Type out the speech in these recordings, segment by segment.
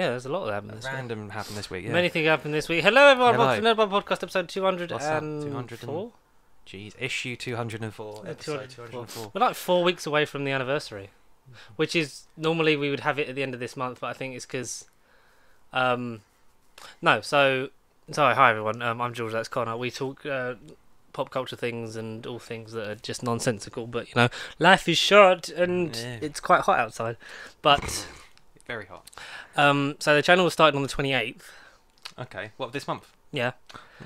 yeah, there's a lot of that happened this week. Random happened this week. Yeah. Many things happened this week. Hello, everyone. Hello. Welcome to Nerd Bible Podcast, episode 204. 200 Jeez, issue 204. Yeah, Episode 204. 204. We're like four weeks away from the anniversary, which is normally we would have it at the end of this month, but I think it's because, um, no. So, sorry, hi everyone. Um, I'm George. That's Connor. We talk uh, pop culture things and all things that are just nonsensical. But you know, life is short and Yeah. it's quite hot outside. But Very hot. um, so the channel was started on the 28th. Okay. What this month? Yeah.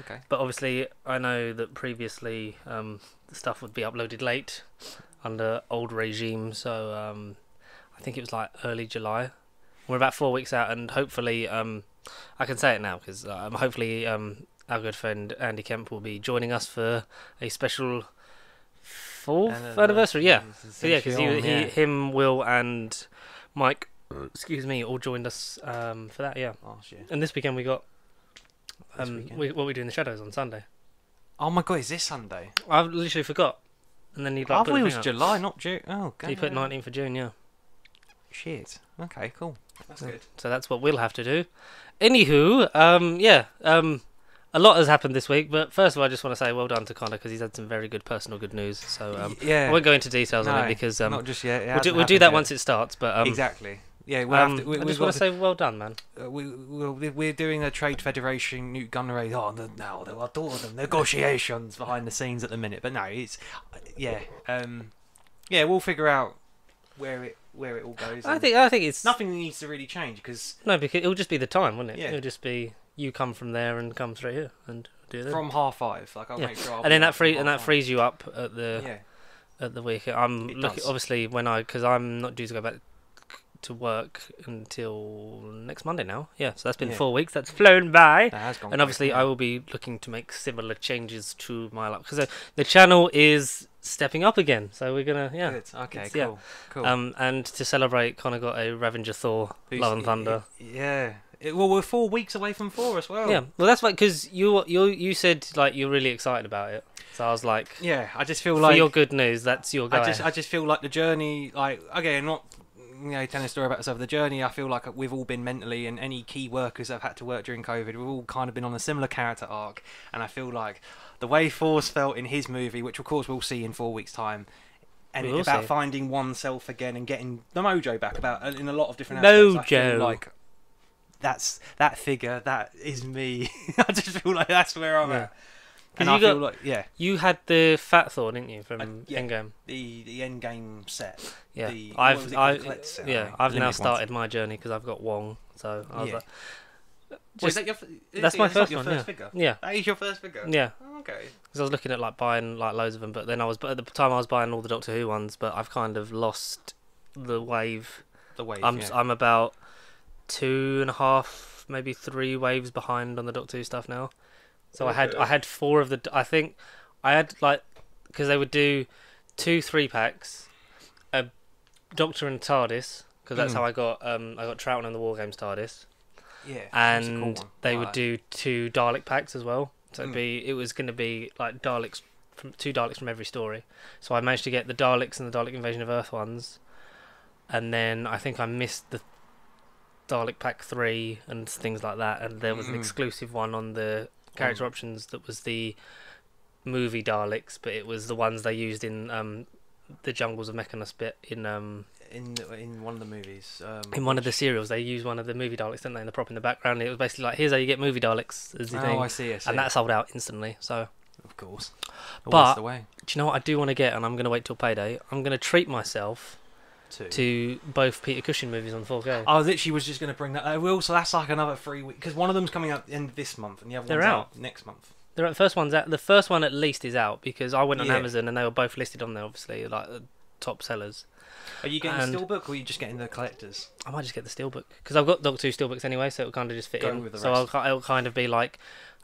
Okay. But obviously, I know that previously um, the stuff would be uploaded late under old regime. So um, I think it was like early July. We're about four weeks out, and hopefully, um, I can say it now because um, hopefully um, our good friend Andy Kemp will be joining us for a special fourth anniversary. Yeah, yeah, because he, he, him, Will, and Mike, excuse me, all joined us um, for that. Yeah, Oh shit. and this weekend we got um, we, what we do in the shadows on Sunday. Oh my god, is this Sunday? I literally forgot. And then you I thought it was. July, not June. Oh god. So you put 19th for June, yeah. Shit. Okay, cool. That's Yeah. good. So that's what we'll have to do. Anywho, um, yeah, um, a lot has happened this week. But first of all, I just want to say well done to Connor because he's had some very good personal good news. So um, yeah. I won't go into details on it because um, not just yet. it we'll do, we'll do that yet. once it starts. But um, exactly. Yeah, we'll um, have to. We, I just got want to say well done, man. Uh, we, we, we're doing a trade federation Nute Gunray. Oh, the, now there are all the negotiations behind the scenes at the minute. But no, it's yeah, um, yeah. We'll figure out where it where it all goes. I think I think it's nothing needs to really change because no because it'll just be the time, wouldn't it? Yeah. It'll just be you come from there and come straight here and do that. from half five, like I'll Yeah. make sure. I'll and then that free and that frees you up at the Yeah, at the weekend. I'm It looking does. obviously when I because I'm not due to go back to work until next Monday now. Yeah, so that's been Yeah. four weeks. That's flown by. that has gone. And quick, obviously, yeah. I will be looking to make similar changes to my life because the channel is stepping up again. So we're gonna yeah. Good. Okay, It's- cool, yeah. cool. Um, and to celebrate, Connor got a Ravager Thor, Who's- Love and Thunder. Yeah. It, well, we're four weeks away from four as well. Yeah, well, that's like because you you you said like you're really excited about it. So I was like, Yeah. I just feel for like your good news, that's your guy. I just I just feel like the journey, like again, not you know telling a story about yourself. The journey, I feel like we've all been mentally, and any key workers that have had to work during COVID, we've all kind of been on a similar character arc. And I feel like the way Force felt in his movie, which of course we'll see in four weeks' time. And we'll about see. finding oneself again and getting the mojo back about uh, in a lot of different aspects. Mojo. like that's that figure. That is me. I just feel like that's where I'm Yeah. at. And you I feel got- like yeah, you had the Fat Thor, didn't you, from yeah. Endgame? the the end game set. Yeah, The- what was I've it called? I collector's set, yeah think. I've now Limited ones. started my journey because I've got Wong. So I was Yeah. like, Well, is just- that your, f- that's is my that first your one, first yeah. figure. yeah, That is your first figure. yeah. Oh, okay. Because I was looking at like buying like loads of them, but then I was but at the time I was buying all the Doctor Who ones, but I've kind of lost the wave. The wave. I'm yeah. I'm about two and a half, maybe three waves behind on the Doctor Who stuff now. So I had I had four of the I think I had like because they would do two three packs, a Doctor and TARDIS because that's Mm. how I got um I got Troughton and the War Games TARDIS, yeah. that's a cool and they would like do two Dalek packs as well. So it'd Mm. be it was going to be like Daleks from two Daleks from every story. So I managed to get the Daleks and the Dalek Invasion of Earth ones, and then I think I missed the Dalek Pack three and things like that. And there was an Mm. exclusive one on the character On- options that was the movie Daleks, but it was the ones they used in um the Jungles of Mechanus bit in um in in one of the movies. Um, in one of the serials. They used one of the movie Daleks, didn't they? In the prop in the background, it was basically like here's how you get movie Daleks as the Oh, thing, I see. I see. and that sold out instantly. So. of course. But- Always the way. Do you know what I do want to get, and I'm going to wait till payday? I'm going to treat myself Too. to both Peter Cushing movies on 4K. I literally was just going to bring that. I will. So that's like another three weeks because one of them's coming out in this month and the other They're one's out. next month. The first one's out. The first one at least is out because I went on Yeah. Amazon and they were both listed on there. Obviously, like the top sellers. Are you getting And- the steelbook or are you just getting the collectors? I might just get the steelbook because I've got Doctor Who steelbooks anyway, so it'll kind of just fit Go in. with the so I'll, ki- it'll kind of be like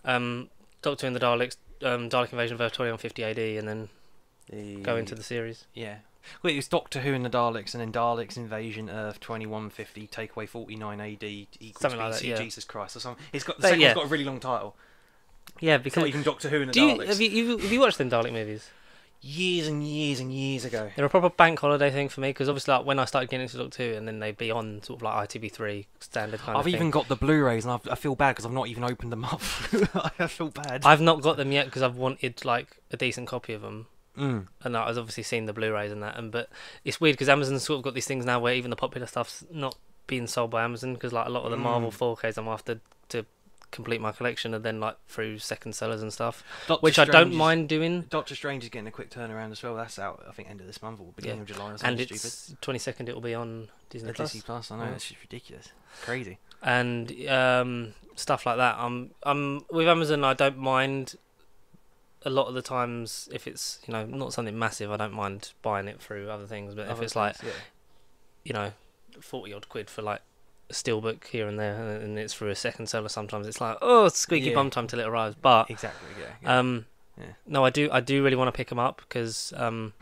um, Doctor Who and the Daleks, um, Dalek Invasion of Earth 20 on 50 AD, and then go into the series. Yeah. Wait, it's Doctor Who and the Daleks, and then Daleks Invasion Earth twenty one fifty, take away forty nine AD equals Something like BC, that, yeah. Jesus Christ or something. It's got the But second yeah. one's got a really long title. Yeah, It's not because even Doctor Who and the do you, Daleks. have you, you have you watched them Dalek movies? years and years and years ago. They're a proper bank holiday thing for me because obviously, like when I started getting into Doctor Who, and then they'd be on sort of like ITV3 standard kind of. I've of thing. even got the Blu-rays, and I've, I feel bad because I've not even opened them up. I feel bad. I've not got them yet because I've wanted like a decent copy of them, Mm. and I've obviously seen the Blu-rays and that. And but it's weird because Amazon's sort of got these things now where even the popular stuff's not being sold by Amazon because like a lot of the Marvel Mm. 4Ks I'm after to complete my collection, and then like through second sellers and stuff, Doctor which I don't is- mind doing. Doctor Strange is getting a quick turnaround as well. That's out, I think, end of this month or beginning Yeah. of July or something And stupid. it's 22nd. It will be on Disney Plus. Disney Plus, I know, it's just ridiculous. Crazy. and um, stuff like that. I'm I'm with Amazon, I don't mind. A lot of the times, if it's you know not something massive, I don't mind buying it through other things. But if Other it's like things, you know, forty odd quid for like a steelbook here and there, and it's through a second seller, sometimes it's like oh it's squeaky Yeah. bum time till it arrives. But exactly, yeah. yeah. um, Yeah. no, I do I do really want to pick them up because um,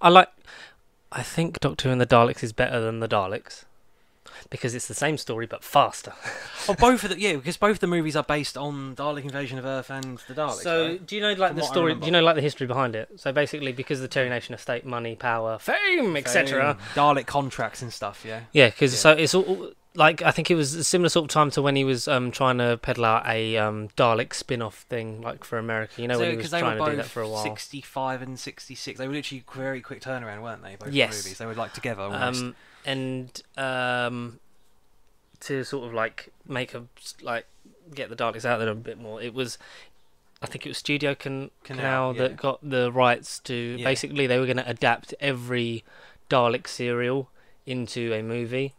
I like. I think Doctor Who and the Daleks is better than the Daleks because it's the same story but faster. oh, both of the yeah, because both the movies are based on Dalek Invasion of Earth and the Daleks. So, right? do you know like From the story? Do you know like the history behind it? So basically, because of the Terry Nation estate, money, power, fame, etc. Dalek contracts and stuff. Yeah. Yeah, because Yeah. so it's all like I think it was a similar sort of time to when he was um trying to peddle out a um Dalek spin-off thing like for America. You know when he was trying to do that for a while. 65 and 66. They were literally very quick turnaround, weren't they? Both Yes. movies. They were like together almost. Um, and um, to sort of like make a like get the Daleks out there a bit more. It was, I think it was Studio Can- Canal, Canal, yeah. that got the rights to. Yeah. Basically, they were going to adapt every Dalek serial into a movie,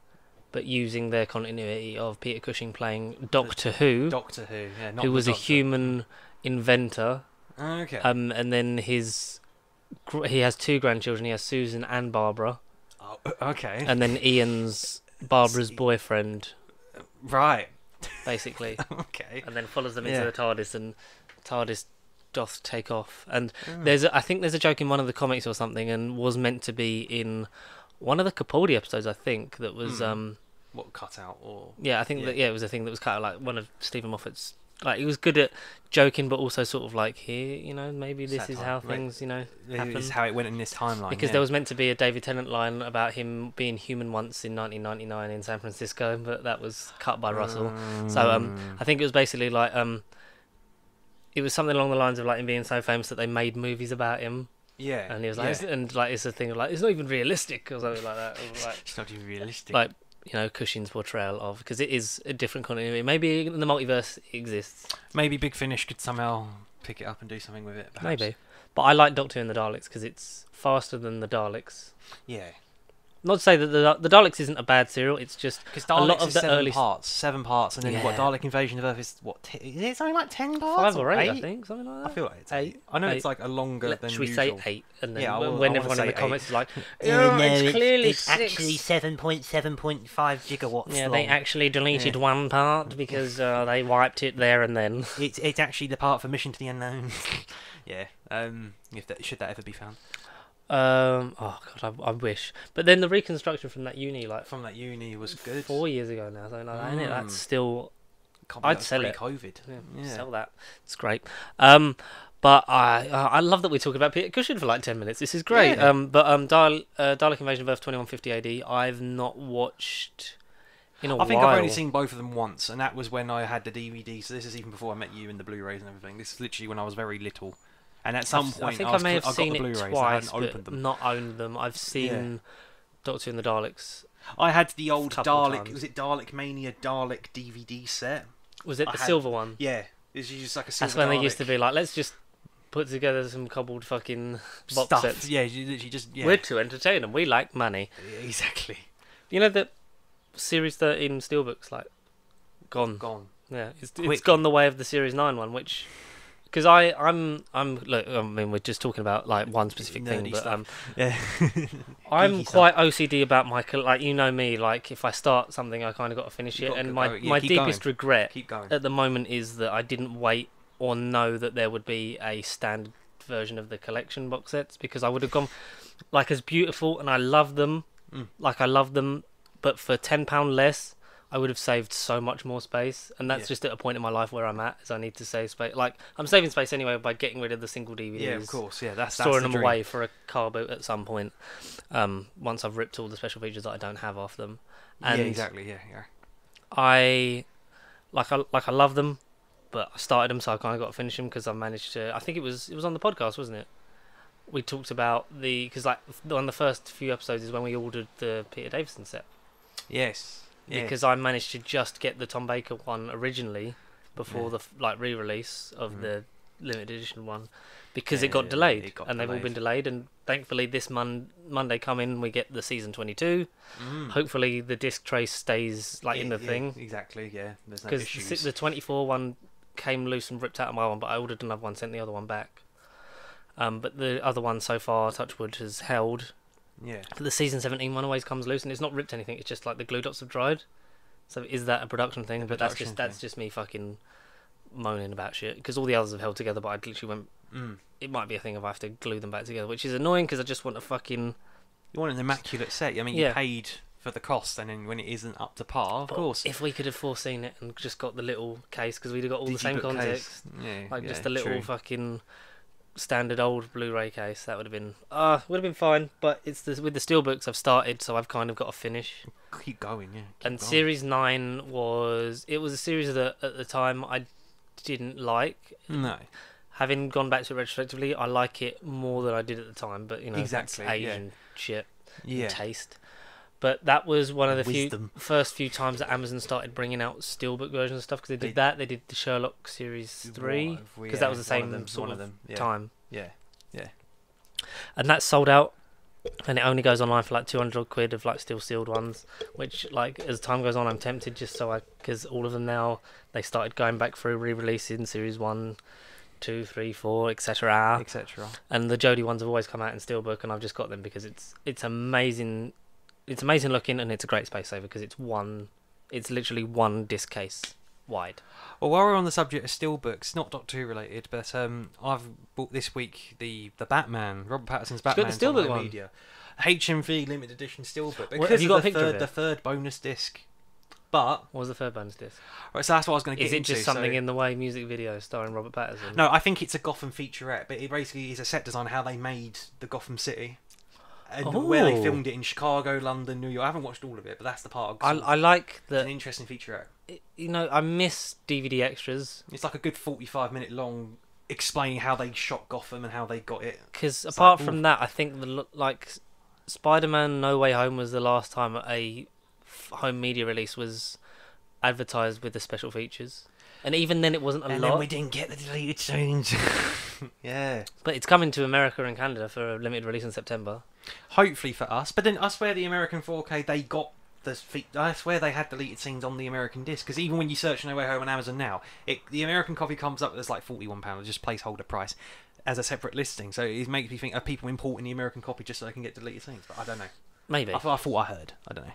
but using their continuity of Peter Cushing playing Doctor Who, Doctor Who, yeah, not who the was a human inventor. Okay. Um, and then his. He has two grandchildren. He has Susan and Barbara, Oh, okay. and then Ian's Barbara's boyfriend, right. basically, Okay. and then follows them into Yeah. the TARDIS, and TARDIS doth take off. And Mm. there's, a, I think there's a joke in one of the comics or something, and was meant to be in one of the Capaldi episodes, I think, that was, Mm. um, what cut out or yeah, I think Yeah. that yeah, it was a thing that was kind of like one of Steven Moffat's. Like he was good at joking, but also sort of like here, you know, maybe this is how things, you know, happen. is how it went in this timeline. because yeah. there was meant to be a David Tennant line about him being human once in 1999 in San Francisco, but that was cut by Russell. So, um, Mm. I think it was basically like um, it was something along the lines of like him being so famous that they made movies about him, yeah, and he was like, yeah. and like it's a thing of like it's not even realistic or something like that. Or, like it's not even realistic. like you know Cushing's portrayal of because it is a different continuity. Maybe the multiverse exists, Maybe Big Finish could somehow pick it up and do something with it. Perhaps. maybe. But I like Doctor Who and the Daleks because it's faster than the Daleks. Yeah, Not to say that the the Daleks isn't a bad serial. It's just because A lot of the seven early parts, seven parts, and then what? Dalek Invasion of Earth is what? T- is it something like ten parts? five or eight, I think, something like that. I feel like it's Eight. eight. I know it's like a longer Let- than should we say eight? And then Yeah, will- when everyone in the comments is like, "Oh, no, it's clearly it's actually seven point seven point five gigawatts Yeah, long. they actually deleted one part because uh, they wiped it there and then. It's it's actually the part for Mission to the Unknown. yeah. Um. If that should that ever be found Um, oh god, I, I wish. But then the reconstruction from that uni, like from that uni was good. four years ago now, something like that, isn't it? Mm. That's still I'd that sell it. Pre-COVID. yeah, Yeah. sell that. It's great. Um, but I uh, I love that we're talking about Peter Cushing for like ten minutes. This is great. Yeah. Um, but um, Dial, uh, Dalek Invasion of Earth twenty one fifty AD. I've not watched in a I think while. I've only seen both of them once, and that was when I had the DVD. So this is even before I met you and the Blu-rays and everything. This is literally when I was very little. And at some I've- point, I think I, was may have I seen it I twice, but them. not owned them. I've seen Doctor and the Daleks. I had the old Dalek. times. Was it Dalek Mania Dalek DVD set? Was it I the had- silver one? Yeah, it's just like a silver That's when they used to be like, let's just put together some cobbled fucking box stuff. sets. Yeah, you literally just yeah. We're to entertain them. We like money. exactly You know the series thirteen steelbooks like gone. gone. Yeah, it's, it's gone the way of the series nine one, which because I I'm I'm look I mean we're just talking about like one specific thing, but um Yeah, I'm Geeky stuff. quite OCD about my like you know me like if I start something I kind of got to finish You it, and my yeah, my deepest regret going. at the moment is that I didn't wait or know that there would be a standard version of the collection box sets because I would have gone like as beautiful and I love them, Mm. like I love them, but for ten pound less, I would have saved so much more space, and that's Yeah. just at a point in my life where I'm at, is I need to save space. Like I'm saving space anyway by getting rid of the single DVDs. Yeah, of course. Yeah, that's that's storing the them dream. away for a car boot at some point. Um, once I've ripped all the special features that I don't have off them, Yeah, exactly. Yeah, yeah. I like I like I love them, but I started them, so I kind of got to finish them because I managed to. I think it was it was on the podcast, wasn't it? We talked about the because like on the first few episodes is when we ordered the Peter Davison set Yes. Yeah. because I managed to just get the Tom Baker one originally before Yeah. the like re-release of Mhm. the limited edition one because Yeah, it got delayed it got and they've all been delayed and thankfully this mon- Monday coming we get the season 22 Mm. hopefully the disc trace stays like in the thing Exactly. Yeah. There's no because the 24 one came loose and ripped out of my one but I ordered another one sent the other one back um, but the other one so far Touchwood has held yeah. but the season 17 one always comes loose and it's not ripped anything it's just like the glue dots have dried so is that a production thing A but that's production just that's just me fucking moaning about shit because all the others have held together but I literally went Mm. it might be a thing if I have to glue them back together which is annoying because I just want a fucking You want an immaculate set. I mean, Yeah. you paid for the cost, and then when it isn't up to par, of But course. if we could have foreseen it and just got the little case because we'd have got all the same context. Yeah. like yeah, just a little true. fucking standard old Blu-ray case that would have been uh would have been fine but it's the, with the steelbooks I've started so I've kind of got to finish Keep going. Yeah. keep and going. series 9 was it was a series that at the time I didn't like No. having gone back to it retrospectively I like it more than I did at the time but you know Exactly, that's yeah. Asian shit Yeah. taste but that was one of the Wisdom. few first few times that Amazon started bringing out steelbook versions of stuff because they did They- that they did the Sherlock series 3 'cause that was the one same them, sort one of them. Yeah. time Yeah. and that sold out and it only goes online for like 200 quid of like steel sealed ones which like as time goes on i'm tempted just so i because all of them now they started going back through re-releasing series 1 2 3 4 etc Etc. and the jodie ones have always come out in steelbook and i've just got them because it's it's amazing it's amazing looking and it's a great space saver because it's one it's literally one disc case wide Well, while we're on the subject of steelbooks, not Doctor Who related, but um, I've bought this week the the Batman, Robert Pattinson's got Batman. the Steelbook one? Media. HMV limited edition steelbook. have Because you of got a the third, the third bonus disc. But what was the third bonus disc right, so that's what I was going to get is it into. just something so- in the way music video starring robert pattinson No, I think it's a Gotham featurette, but it basically is a set design how they made the Gotham City. And oh. where they Oh. filmed it in Chicago, London, New York. I haven't watched all of it, but that's the part I, I like it's an that interesting featurette. you know I miss DVD extras It's like a good 45 minute long explaining how they shot Gotham and how they got it. because apart like, from that, I think the like Spider-Man: No Way Home was the last time a home media release was advertised with the special features, and even then it wasn't a and lot. then we didn't get the deleted scenes. yeah. But it's coming to America and Canada for a limited release in September. Hopefully for us. But then I swear the American 4K, they got the fe- I swear they had deleted scenes on the American disc because even when you search No Way Home on Amazon now, it the American copy comes up as like forty one pounds, just placeholder price, as a separate listing. So it makes me think are people importing the American copy just so they can get deleted scenes? But I don't know. Maybe I, I thought I heard. I don't know.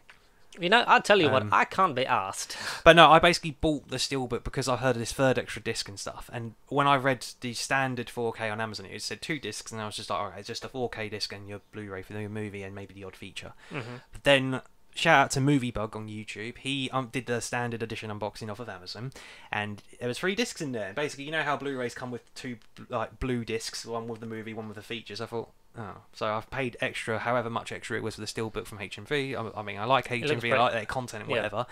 You know. I'll tell you what, Um, I can't be asked. But no, I basically bought the steelbook because I heard of this third extra disc and stuff. And when I read the standard 4K on Amazon, it said two discs, and I was just like, all right, it's just a 4K disc and your Blu-ray for the movie and maybe the odd feature. Mm-hmm. But then shout out to Moviebug on YouTube. He um, did the standard edition unboxing off of Amazon, and there was three discs in there. Basically, you know how Blu-rays come with two like blue discs, one with the movie, one with the features. I thought. Oh, so I've paid extra, however much extra it was for the steelbook from HMV. I, I mean, I like HMV, I like their content and Yeah. whatever.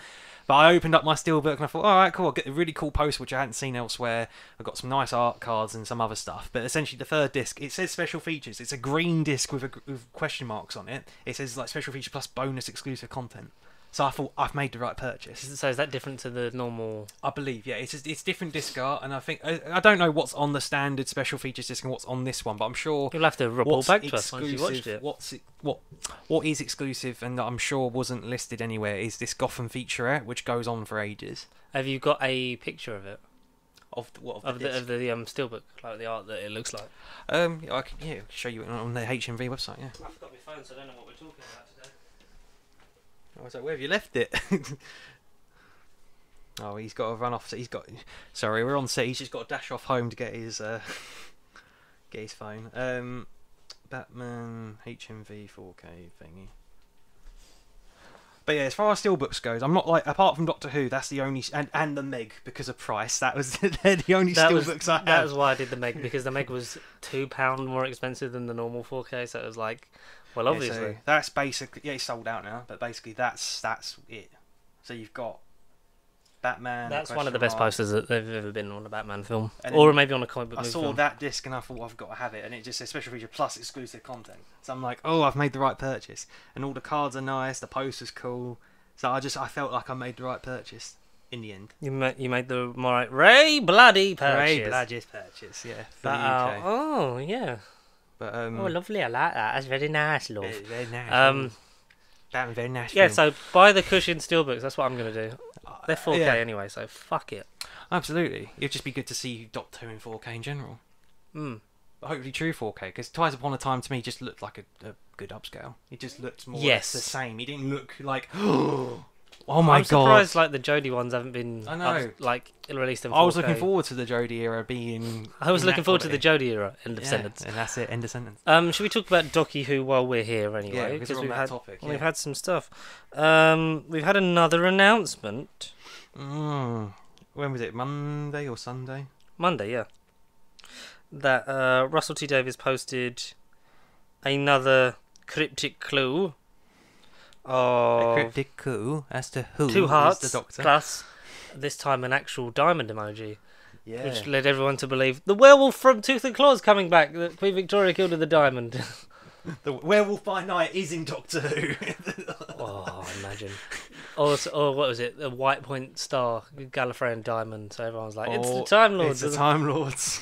But I opened up my steelbook and I thought, all right, cool. I get a really cool poster which I hadn't seen elsewhere. I've got some nice art cards and some other stuff. But essentially, the third disc it says special features. It's a green disc with, a, with question marks on it. It says like special feature plus bonus exclusive content. So I thought I've made the right purchase. So is that different to the normal? I believe, yeah, it's it's different disc art, and I think I, I don't know what's on the standard special features disc and what's on this one, but I'm sure You'll have to report back to us once you watched it. what's it, what what is exclusive and that I'm sure wasn't listed anywhere is this Gotham featurette, which goes on for ages. Have you got a picture of it Of the, what of of the, the of the um steelbook, like the art that it looks like? Um, yeah, I can yeah show you it on the HMV website. Yeah. I've got my phone, so I don't know what we're talking about. I was like, where have you left it? oh, he's got to run off. He's got. Sorry, we're on set. He's just got to dash off home to get his uh, get his phone. Um, Batman HMV 4K thingy. But yeah, as far as steelbooks goes, I'm not like apart from Doctor Who, that's the only and and the Meg because of price. That was they're the only That was steelbooks I that was why I did the Meg because the Meg was two pound more expensive than the normal 4K. So it was like, well, Yeah, obviously, so that's basically yeah, it's sold out now. But basically, that's that's it. So you've got Batman. that's one of the best mark. posters that they've ever been on a Batman film, And or maybe on a comic book I saw film. that disc and I thought I've got to have it, and it just says special feature plus exclusive content. So I'm like, oh, I've made the right purchase, and all the cards are nice, the poster's cool. So I just I felt like I made the right purchase in the end. You made you made the right Ray bloody purchase. Ray Blodgett's purchase, yeah, for That the out- UK. Uh, oh yeah. But um, oh lovely, I like that. That's very nice, love. very, very nice. Um, Batman, very nice. yeah. film. So buy the Cushing steelbooks. That's what I'm gonna do. They're 4K yeah. anyway, so fuck it. absolutely. It'd just be good to see Doctor Who in 4K in general. Mm. But hopefully true 4K, because Twice Upon a Time to me just looked like a, a good upscale. It just looked more or Yes. less the same. He didn't look like, oh my god. I'm god. surprised like the Jodie ones haven't been I know. up- like released in 4K. I was looking forward to the Jodie era being. I was in looking that forward to the quality. Jodie era. End of Yeah, sentence. And that's it. End of sentence. Um, should we talk about Docky Who while we're here Yeah, anyway? because we're on we've that had topic. we've yeah. had some stuff. Um, we've had another announcement Mm. When was it? Monday or Sunday? Monday, yeah. That uh, Russell T Davies posted another cryptic clue A cryptic coup as to who two is hearts the Doctor. plus this time an actual diamond emoji, yeah. which led everyone to believe the werewolf from Tooth and Claw's coming back. That Queen Victoria killed with the diamond. The Werewolf by Night is in Doctor Who. Oh, imagine. Or, or what was it? The White Point Star, Gallifrey and Diamond. So everyone's like, it's the oh, Time Lords. It's the Time Lords.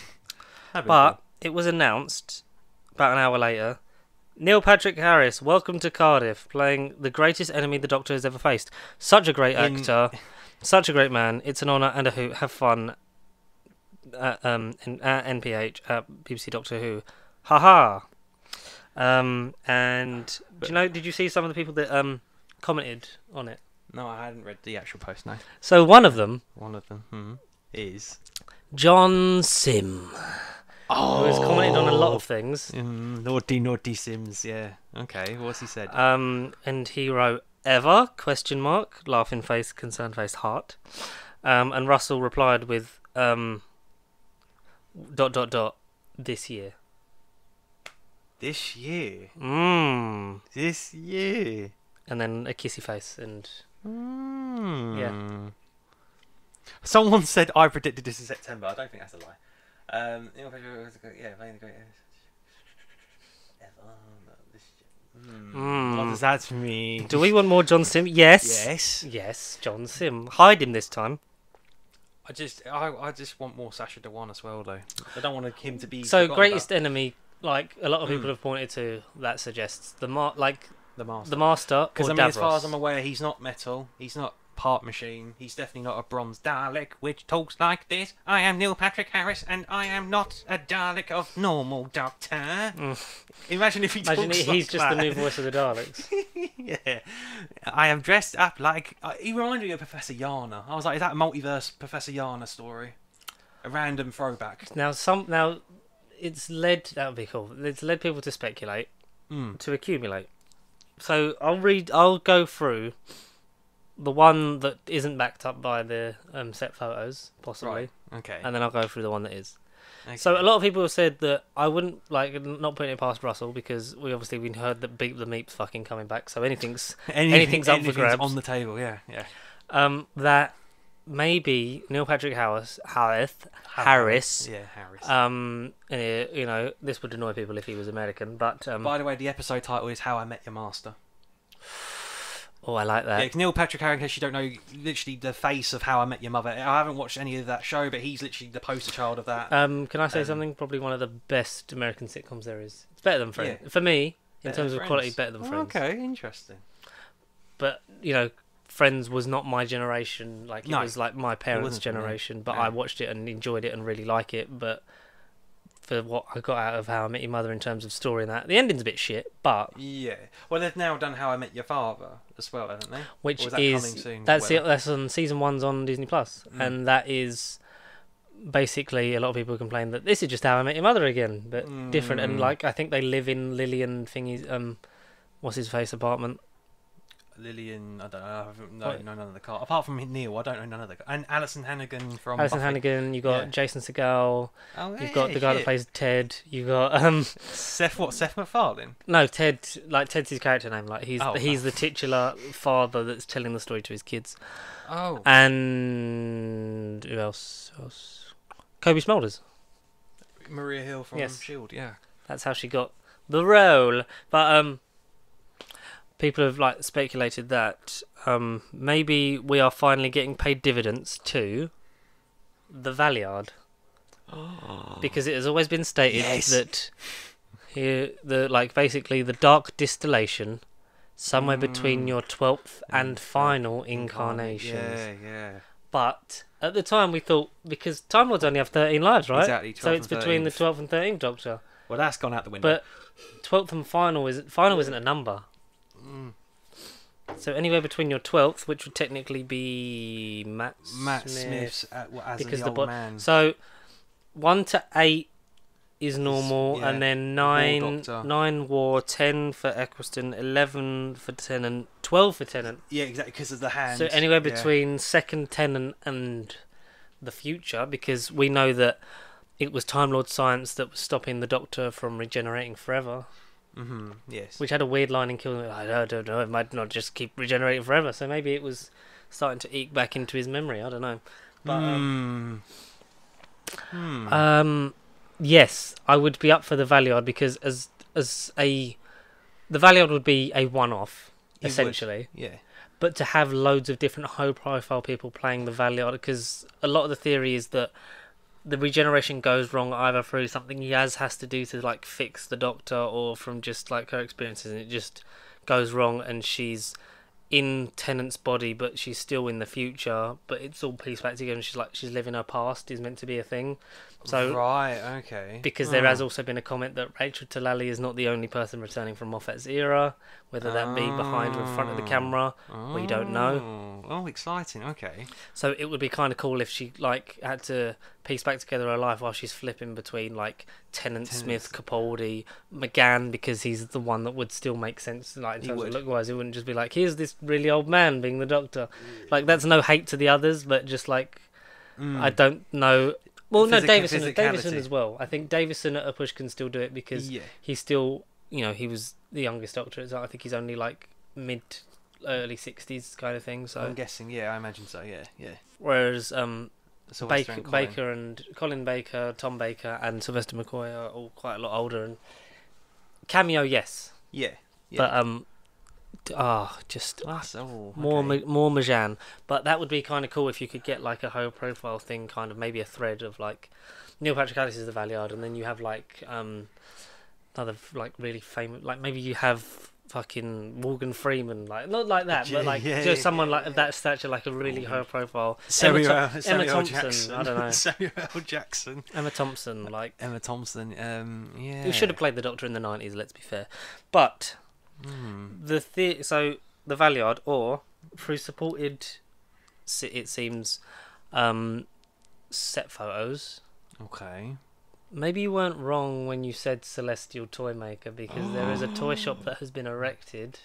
That'd But it was announced about an hour later. Neil Patrick Harris, welcome to Cardiff, playing the greatest enemy the Doctor has ever faced. Such a great In- actor, such a great man. It's an honour and a hoot. Have fun. At, um, in, at NPH at BBC Doctor Who, haha. Um, and do you know? Did you see some of the people that um commented on it? No, I hadn't read the actual post. No, So one of them, one of them hmm, is. John Simm, Oh, who has commented on a lot of things. Mm, naughty, naughty Sims. Yeah. Okay. What's he said? Um, and he wrote ever question mark laughing face concerned face heart. Um, and Russell replied with um dot dot dot this year. this year. Mmm. This year. And then a kissy face and Mm. Someone said I predicted this in September. I don't think that's a lie. Um, yeah, playing the great. Mm. What does that mean? do we want more John Simm? Yes. Yes. Yes, John Simm. Hide him this time. I just, I, I just want more Sacha Dhawan as well, though. I don't want him to be. So greatest about. enemy, like a lot of people Mm. have pointed to, that suggests the mar- like the master. the master Because I mean, as far as I'm aware, he's not metal. He's not part machine. He's definitely not a bronze Dalek, which talks like this. I am Neil Patrick Harris, and I am not a Dalek of normal Doctor. Mm. Imagine if he Imagine talks he, like he's just the new voice of the Daleks. yeah. I am dressed up like. Uh, he reminded me of Professor Yana. I was like, is that a multiverse Professor Yana story? A random throwback. Now, some now, it's led that would be cool. It's led people to speculate, Mm. to accumulate. So I'll read. I'll go through the one that isn't backed up by the um, set photos, possibly, Right. Okay. and then I'll go through the one that is. okay. So a lot of people have said that I wouldn't like not putting it past Russell because we obviously we heard that Beep the Meep's fucking coming back. So anything's Anything- anything's up for grabs. on the table. Yeah. Yeah. um that maybe Neil Patrick Harris Harris Harris Yeah, Harris. Um, uh, you know, this would annoy people if he was American, but um, By the way, the episode title is How I Met Your Master. Oh, I like that. Yeah, Neil Patrick Harris, in case you don't know, literally the face of How I Met Your Mother. I haven't watched any of that show, but he's literally the poster child of that. Um, can I say Um, something? Probably one of the best American sitcoms there is. It's better than Friends for me in Better terms of quality. Better than Friends. Okay, interesting. But you know, Friends was not my generation. Like it No, was like my parents' wasn't generation. But. I watched it and enjoyed it and really like it. But for what I got out of How I Met Your Mother in terms of story and that, the ending's a bit shit. But Yeah. Well, they've now done How I Met Your Father as well, haven't they? which that is that's the, that's on season one's on Disney Plus, Mm. and that is basically a lot of people complain that this is just How I Met Your Mother again, but different. And Mm. like I think they live in Lillian thingy's um, what's his face apartment. Lillian. I don't know. I haven't- no, no, none of the cast. Apart from Neil, I don't know none of the. And Alyson Hannigan from. Alyson Buffy. Hannigan. You got Yeah. Jason Segel. Oh, You've yeah, got the guy that plays Ted. You got um Seth. What? Seth MacFarlane. no Ted. Like Ted's his character name. Like he's Oh, he's the titular father that's telling the story to his kids. Oh. And who else? Who else? Cobie Smulders. Maria Hill from Yes. Shield. Yeah. That's how she got the role. But um, people have like speculated that um maybe we are finally getting paid dividends to the Valeyard because it has always been stated Yes. that here the like basically the dark distillation somewhere between Mm. your twelfth and And final incarnations. Yeah, yeah. But at the time we thought because Time Lords only have thirteen lives, right? Exactly. So it's between the twelfth and thirteenth Doctor. Well, that's gone out the window. But twelfth and final is final isn't a number. So anywhere between your twelfth, which would technically be Matt, Matt Smith. Smith's uh, well, as because the the bo- man. So one to eight is normal, yeah, and then nine Doctor. nine war, ten for Eccleston, eleven for Tennant, twelve for Tennant. yeah, exactly because of the hand. So anywhere yeah. between second Tennant and the future, because we know that it was Time Lord science that was stopping the Doctor from regenerating forever. Hmm Yes. which had a weird line in Killing. I don't- I don't know. It might not just keep regenerating forever. So maybe it was starting to eke back into his memory. I don't know. But um, Hmm. um, yes, I would be up for the Valeyard because as as a the Valeyard would be a one-off It would. essentially. yeah. But to have loads of different high-profile people playing the Valeyard, because a lot of the theory is that the regeneration goes wrong either through something Yaz has to do to like fix the Doctor, or from just like her experiences, and it just goes wrong, and she's in Tennant's body, but she's still in the future. But it's all pieced back together, and she's like she's living her past is meant to be a thing. So right. Okay. because there has Oh. also been a comment that Rachel Talalay is not the only person returning from Moffat's era, whether that be behind or in front of the Oh. camera. we don't know. Oh, oh, exciting. Okay. So it would be kind of cool if she like had to piece back together her life while she's flipping between like Tennant, Smith, Capaldi, McGann, because he's the one that would still make sense. Like in terms of look wise, it wouldn't just be like here's this really old man being the Doctor. Like that's no hate to the others, but just like Mm. I don't know. Well, no, Davison, Davison as well. I think Davison at a push can still do it because yeah. he's still, you know, he was the youngest Doctor. So I think he's only like mid, early sixties kind of thing. So I'm guessing. Yeah, I imagine so. Yeah. Yeah. whereas um, Baker, and Colin. Baker and Colin Baker, Tom Baker, and Sylvester McCoy are all quite a lot older. And cameo, yes, Yeah. Yeah. but um, ah, just That's all. more okay. Ma- more Majan. But that would be kind of cool if you could get like a whole profile thing, kind of maybe a thread of like Neil Patrick Harris is the Valeyard, and then you have like um other like really famous, like maybe you have fucking Morgan Freeman, like not like that, but like yeah, just yeah, someone like yeah. of that stature, like a really high profile. Samuel, Emma, Samuel Emma Thompson, Jackson. I don't know. Samuel L. Jackson. Emma Thompson, like Emma Thompson. Um. Yeah. who should have played the Doctor in the nineties. Let's be fair, but Hmm. the the so the Valeyard or through supported it seems um set photos Okay. maybe you weren't wrong when you said celestial toy maker because there is a toy shop that has been erected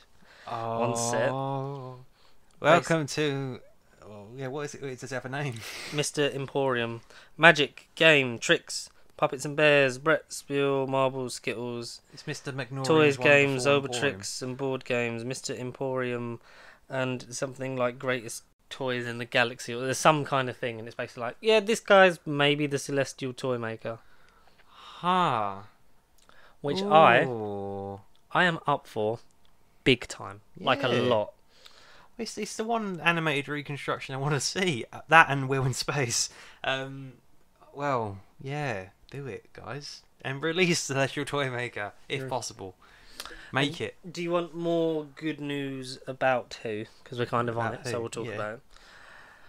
On set. Oh. Welcome to. Oh, yeah. What is it? Does it have a name? mr emporium magic game tricks puppets and bears brett spiel marbles skittles It's Mr. McNaughton's toys games obertrix and board games mr emporium and something like greatest toys in the galaxy or there's some kind of thing and it's basically like yeah this guy's maybe the celestial toy maker Ha. which i Ooh. i am up for big time like a lot It's, it's the one animated reconstruction I want to see. That and Wheel in Space. Um, well, yeah, do it, guys, and release the Celestial Toymaker if Yeah. possible. Make it. do you want more good news about who because we're kind of on About it so we'll talk yeah. about it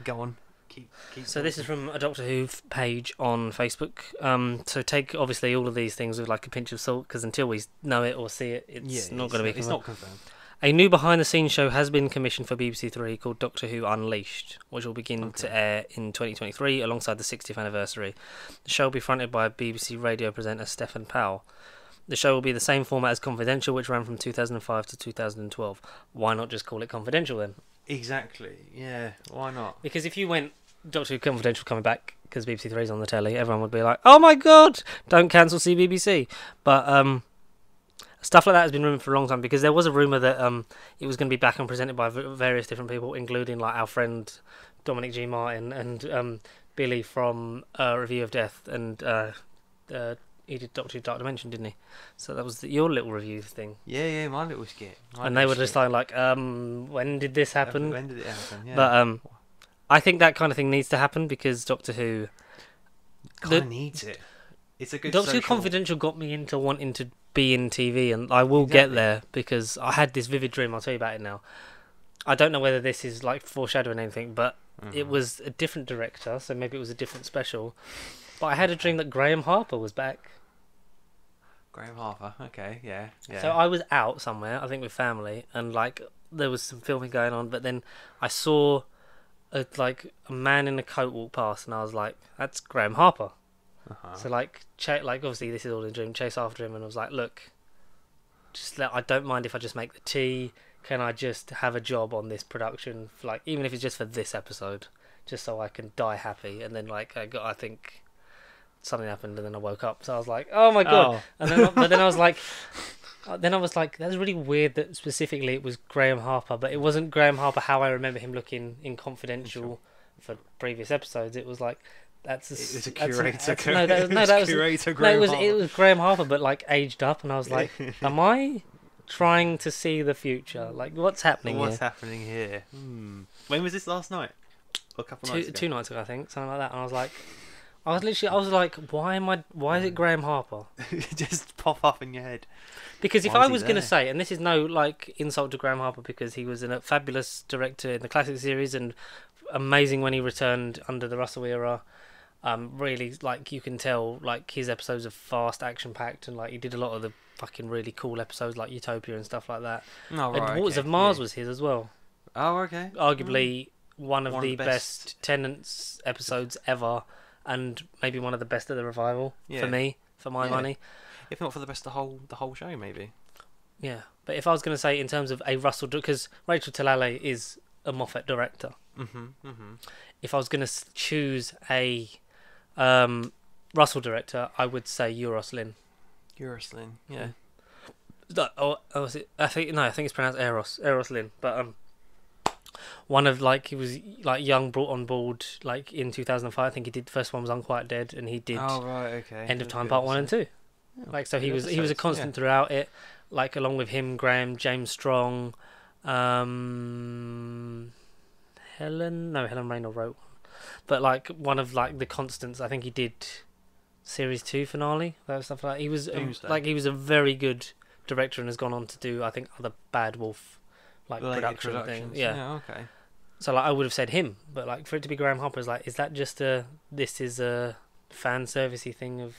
Go on. Keep. keep So this is from a Doctor Who page on Facebook. Um, so take obviously all of these things with like a pinch of salt because until we know it or see it, it's Yeah, not going to be. It's not confirmed. A new behind-the-scenes show has been commissioned for BBC Three called Doctor Who Unleashed, which will begin to air in 2023 alongside the 60th anniversary. The show will be fronted by BBC radio presenter Steffan Powell. The show will be the same format as Confidential, which ran from 2005 to 2012. Why not just call it Confidential then? Exactly. Yeah. Why not? Because if you went Doctor Who Confidential coming back because BBC Three is on the telly, everyone would be like, "Oh my god, don't cancel CBBC." But um, stuff like that has been rumored for a long time because there was a rumor that um, it was going to be back and presented by v- various different people, including like our friend Dominic G. Martin and um, Billy from uh, Review of Death, and uh, uh, he did Doctor Who Dark Dimension, didn't he? So that was the, your little review thing, Yeah, yeah. My little skit. My and they were little just like, like, um, when did this happen? When did it happen? Yeah. But um, I think that kind of thing needs to happen because Doctor Who, kind of needs it. It's a good. Doctor Who Confidential got me into wanting to be in TV, and I will get there because I had this vivid dream. I'll tell you about it now. I don't know whether this is like foreshadowing anything, but it Mhm. was a different director, so maybe it was a different special. But I had a dream that Graham Harper was back. Graham Harper. Okay. Yeah. Yeah. So I was out somewhere, I think with family, and like there was some filming going on, but then I saw a, like a man in a coat walk past, and I was like, "That's Graham Harper." Uh-huh. So like, cha- like obviously this is all in a dream. Chase after him, and I was like, "Look, just let. I don't mind if I just make the tea. Can I just have a job on this production, for, like even if it's just for this episode, just so I can die happy?" And then like I got, I think something happened, and then I woke up. So I was like, "Oh my god!" Oh. And then, but then I was like, uh, then I was like, that's really weird that specifically it was Graham Harper, but it wasn't Graham Harper how I remember him looking in Confidential for previous episodes. It was like that's a, It was a that's curator. that's- no, that, no, was that was curator. no, Graham it was Harper. it was Graham Harper, but like aged up, and I was like, am I trying to see the future? Like, what's happening What's here? happening here? Hmm. When was this last night? Or a couple Two nights ago. two nights ago, I think, something like that. And I was like, I was literally, I was like, why am I? Why is it Graham Harper? Just pop up in your head. Because if Why I was going to say, and this is no like insult to Graham Harper, because he was a fabulous director in the classic series and amazing when he returned under the Russell era. Um, really, like you can tell, like his episodes are fast, action packed, and like he did a lot of the fucking really cool episodes like Utopia and stuff like that. Oh, and right, Waters okay, of Mars yeah. was his as well. Oh, okay. Arguably one of One of the the best, best- Tennant's episodes ever, and maybe one of the best of the revival Yeah. for me, for my Yeah. money. If not for the best, the whole the whole show maybe. Yeah, but if I was going to say in terms of a Russell, because Rachel Talalay is a Moffat director. Mm-hmm. Mm-hmm. If I was going to choose a um, Russell director, I would say Euros Lyn. Euroslin. Yeah. No, oh, oh, was it? I think no, I think it's pronounced Eros, Eros Lyn. But um, one of like he was like young, brought on board like in 2005. I think he did the first one was Unquiet Dead, and he did Oh right. Okay. End of Time Part One and. Two. Like so, he was he was a episodes, yeah. constant throughout it. Like along with him, Graham, James Strong, um, Helen. No, Helen Raynor wrote but like one of like the constants. I think he did series two finale. That was stuff like that. He was Doomsday. like he was a very good director and has gone on to do I think other Bad Wolf like Related production things. Yeah. Yeah. Okay. So like I would have said him, but like for it to be Graham Harper is like, is that just a this is a fan servicey thing of,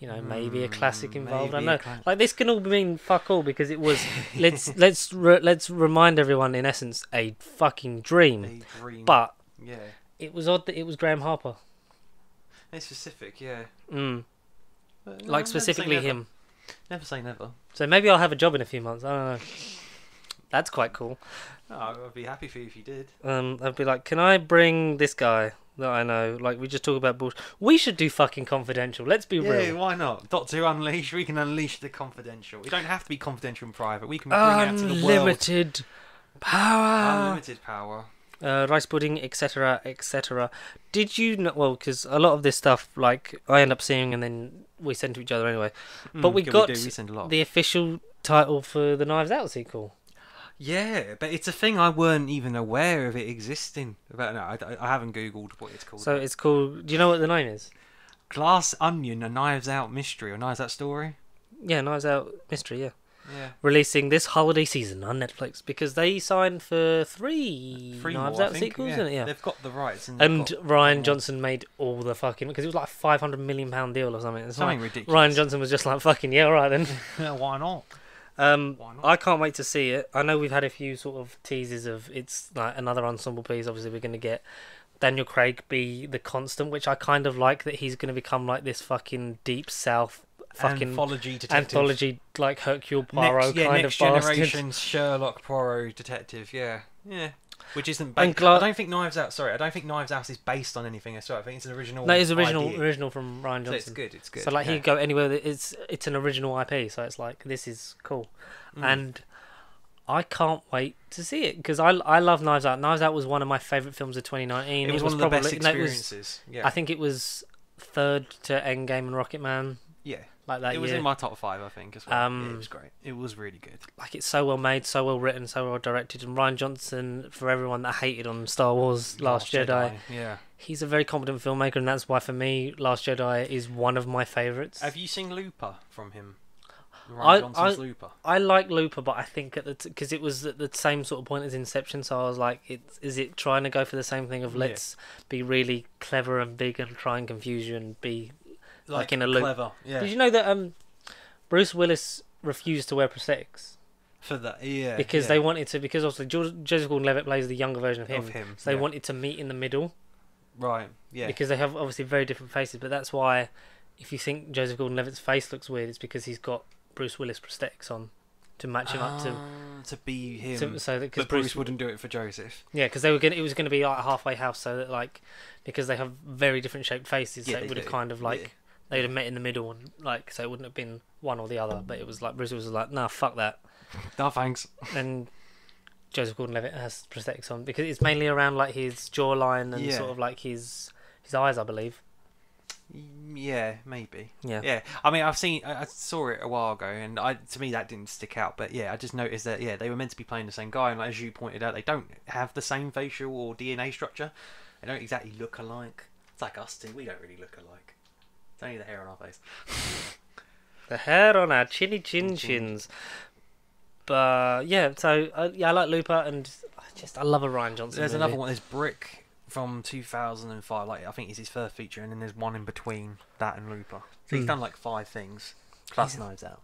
you know, maybe a classic Mm, involved? I maybe don't know. cla- Like this can all mean fuck all because it was let's let's re- let's remind everyone in essence a fucking dream, a dream. but yeah. It was odd that it was Graham Harper. It's specific. Yeah. Mm. No, Like specifically never. him. Never say never. So maybe I'll have a job in a few months. I don't know. That's quite cool. Oh, I'd be happy for you if you did. Um, I'd be like, can I bring this guy that I know? Like, we just talk about bullshit. We should do fucking confidential. Let's be Yeah, real. why not? Doctor Unleash. We can unleash the confidential. We don't have to be confidential and private. We can bring it out to the world. Unlimited power. Unlimited power. Uh, rice pudding, etc., etc. Did you know? Well, because a lot of this stuff, like, I end up seeing and then we send to each other anyway. But we Mm, yeah, got. We lot. The official title for the Knives Out sequel. Yeah, but it's a thing I weren't even aware of it existing. About no, I, I haven't googled what it's called. So it's called. Do you know what the name is? Glass Onion: A Knives Out Mystery or Knives Out Story. Yeah, Knives Out Mystery. Yeah. Yeah. releasing this holiday season on Netflix because they signed for three, Three Knives more, Out sequels, yeah. isn't it? Yeah. They've got the rights. And, And got Rian. Johnson made all the fucking because it was like a five hundred million pound deal or something. It's something like ridiculous. Rian Johnson was just like fucking yeah, all right then. Why not? Um, Why not? I can't wait to see it. I know we've had a few sort of teases of it's like another ensemble piece. Obviously, we're going to get Daniel Craig be the constant, which I kind of like that he's going to become like this fucking deep south fucking anthology detective. anthology like Hercule Poirot next, yeah, kind next of bastard. generation Sherlock Poirot detective. Yeah, yeah. Which isn't. And Ba- Gla- I don't think Knives Out. Sorry, I don't think Knives Out is based on anything. Sorry, I think it's an original. No, it's original idea. original from Rian So Johnson. it's good. It's good. So like yeah. he go anywhere. It's it's an original IP. So it's like this is cool, Mm. and I can't wait to see it because I I love Knives Out. Knives Out was one of my favorite films of 2019. it was, one of the probably, best no, was- experiences. yeah, I think it was third to Endgame and Rocket Man yeah. Like that it was year. in my top five, I think. As well. yeah, Um, it was great. It was really good. like it's so well made, so well written, so well directed. And Rian Johnson, for everyone that hated on Star Wars Last, Jedi, Yeah. he's a very competent filmmaker, and that's why for me, Last Jedi is one of my favorites. Have you seen Looper from him? I- Rian Johnson's I- Looper. I like Looper, but I think at the because it was at the same sort of point as Inception, so I was like, it, is it trying to go for the same thing of let's be really clever and big and try and confuse you and be like in a loop. Clever. Yeah. Did you know that um, Bruce Willis refused to wear prosthetics For that, yeah. because yeah. they wanted to because obviously George, Joseph Gordon-Levitt plays the younger version of him, of him. so they yeah. wanted to meet in the middle Right. Yeah. because they have obviously very different faces. But that's why if you think Joseph Gordon-Levitt's face looks weird, it's because he's got Bruce Willis prosthetics on to match him up to. Ah, to be him. to so that because but Bruce, wouldn't do it for Joseph. Yeah, because they were gonna. It was gonna be like a halfway house, so that like, because they have very different shaped faces, Yeah, so it would have kind of like. They'd have met in the middle, and like, so it wouldn't have been one or the other. But it was like Bruce was like, nah, fuck that. No thanks. And Joseph Gordon-Levitt has prosthetics on because it's mainly around like his jawline and Yeah. sort of like his his eyes, I believe. Mm, yeah, maybe. Yeah. Yeah, I mean, I've seen, I I saw it a while ago, and I to me that didn't stick out. But yeah, I just noticed that yeah, they were meant to be playing the same guy, and like, as you pointed out, they don't have the same facial or DNA structure. They don't exactly look alike. It's like us two; we don't really look alike. It's only the hair on our face. The hair on our chinny chin Chin. chins. But yeah, so uh, yeah, I like Looper, and I just I love a Rian Johnson. There's movie. another one. There's Brick from 2005. Like I think it's his first feature, and then there's one in between that and Looper. So he's Hmm. done like five things, plus He's- Knives Out,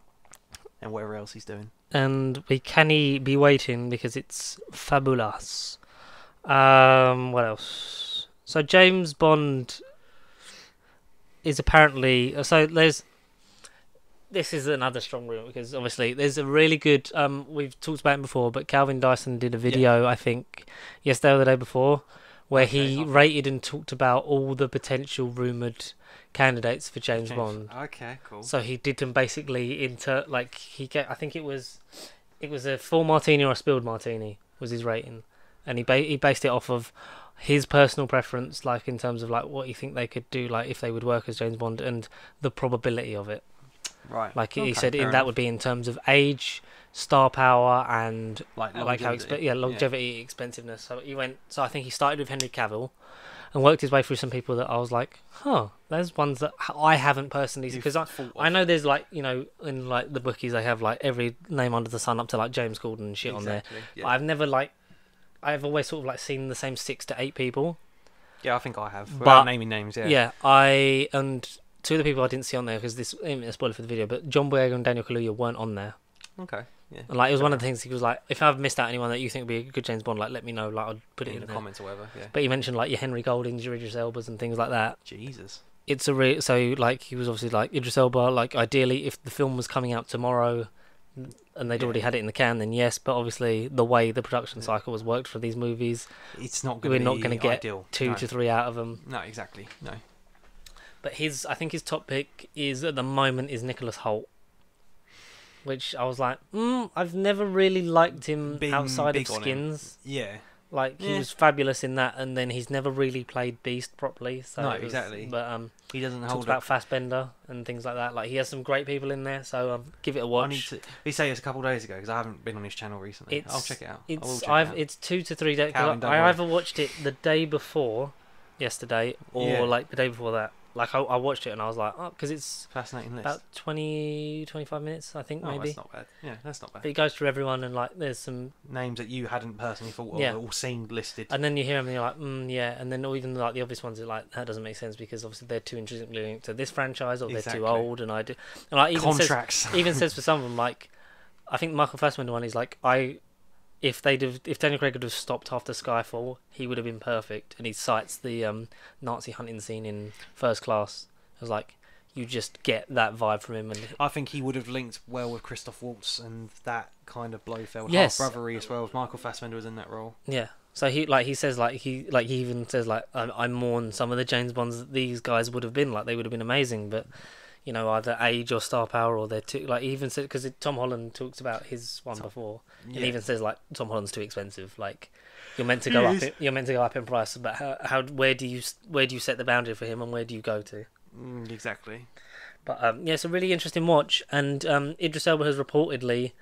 and whatever else he's doing. and we canny be waiting because it's fabulous. Um, what else? So James Bond is apparently so there's. This is another strong rumor because obviously there's a really good. Um, we've talked about it before, but Calvin Dyson did a video I think yesterday or the day before, where Okay, he rated and talked about all the potential rumored candidates for James Bond. Okay, cool. So he did them basically into like he get. I think it was, it was a full martini or a spilled martini was his rating, and he ba- he based it off of his personal preference, like in terms of like what you think they could do, like if they would work as James Bond, and the probability of it. right. Like he said, in, that would be in terms of age, star power, and like like how exp- yeah longevity, expensiveness. So he went. So I think he started with Henry Cavill. And worked his way through some people that I was like, huh, there's ones that I haven't personally because I, I know there's like you know in like the bookies they have like every name under the sun up to like James Gordon and shit on there. Exactly, But I've never like I've always sort of like seen the same six to eight people. yeah, I think I have. But- Without naming names, yeah. Yeah, I and two of the people I didn't see on there because this isn't a spoiler for the video, but John Boyega and Daniel Kaluuya weren't on there. Okay. Yeah. And like it was one of the things he was like, if I've missed out anyone that you think would be a good James Bond, like let me know, like I'd put it in, in, the there. comments or whatever. Yeah. But he mentioned like your Henry Goldings, your Idris Elbas, and things like that. Jesus. It's a re- so like he was obviously like Idris Elba. Like ideally, if the film was coming out tomorrow, and they'd Yeah. already had it in the can, then yes. But obviously, the way the production cycle was worked for these movies, It's not going We're not gonna get ideal. two no. to three out of them. No, exactly. No. But his, I think his top pick is at the moment is Nicholas Hoult, which I was like, mm, I've never really liked him Been outside of. Skins. Yeah. Like he Yeah. was fabulous in that, and then he's never really played Beast properly. So No, was- exactly. But um, He doesn't talks hold about up. Fassbender and things like that. Like he has some great people in there, so um, give it a watch. I need to. He said this a couple of days ago because I haven't been on his channel recently. I'll check it out. I will It's check I've it out. it's two to three days. Calvin, don't I, I either watched it the day before, yesterday, or Yeah. like the day before that. Like I, I watched it and I was like, oh, because it's fascinating list. about 20, 25 minutes, I think oh, maybe. that's not bad. Yeah, that's not bad. But it goes through everyone and like there's some, Names that you hadn't personally thought of, Yeah. all seen listed. and then you hear them and you're like, mm, yeah, and then or even like the obvious ones are like that doesn't make sense because obviously they're too intrinsically linked to this franchise or they're too old and I do, and like even says, even says for some of them like I think Michael Fassbender one is like I if they'd have if Daniel Craig would have stopped after Skyfall he would have been perfect and he cites the um, Nazi hunting scene in First Class I was like you just get that vibe from him. And I think he would have linked well with Christoph Waltz and that kind of Blofeld Yes. half brothery as well. If Michael Fassbender was in that role. yeah, so he like he says like he like he even says like I, I mourn some of the James Bonds that these guys would have been like they would have been amazing, but you know either age or star power or they're too like even because Tom Holland talks about his one Tom- before. Yeah. and even says like Tom Holland's too expensive. Like you're meant to go He up. In, you're meant to go up in price, but how, how where do you where do you set the boundary for him, and where do you go to? Mm, exactly. But um, yeah, it's a really interesting watch, and um, Idris Elba has reportedly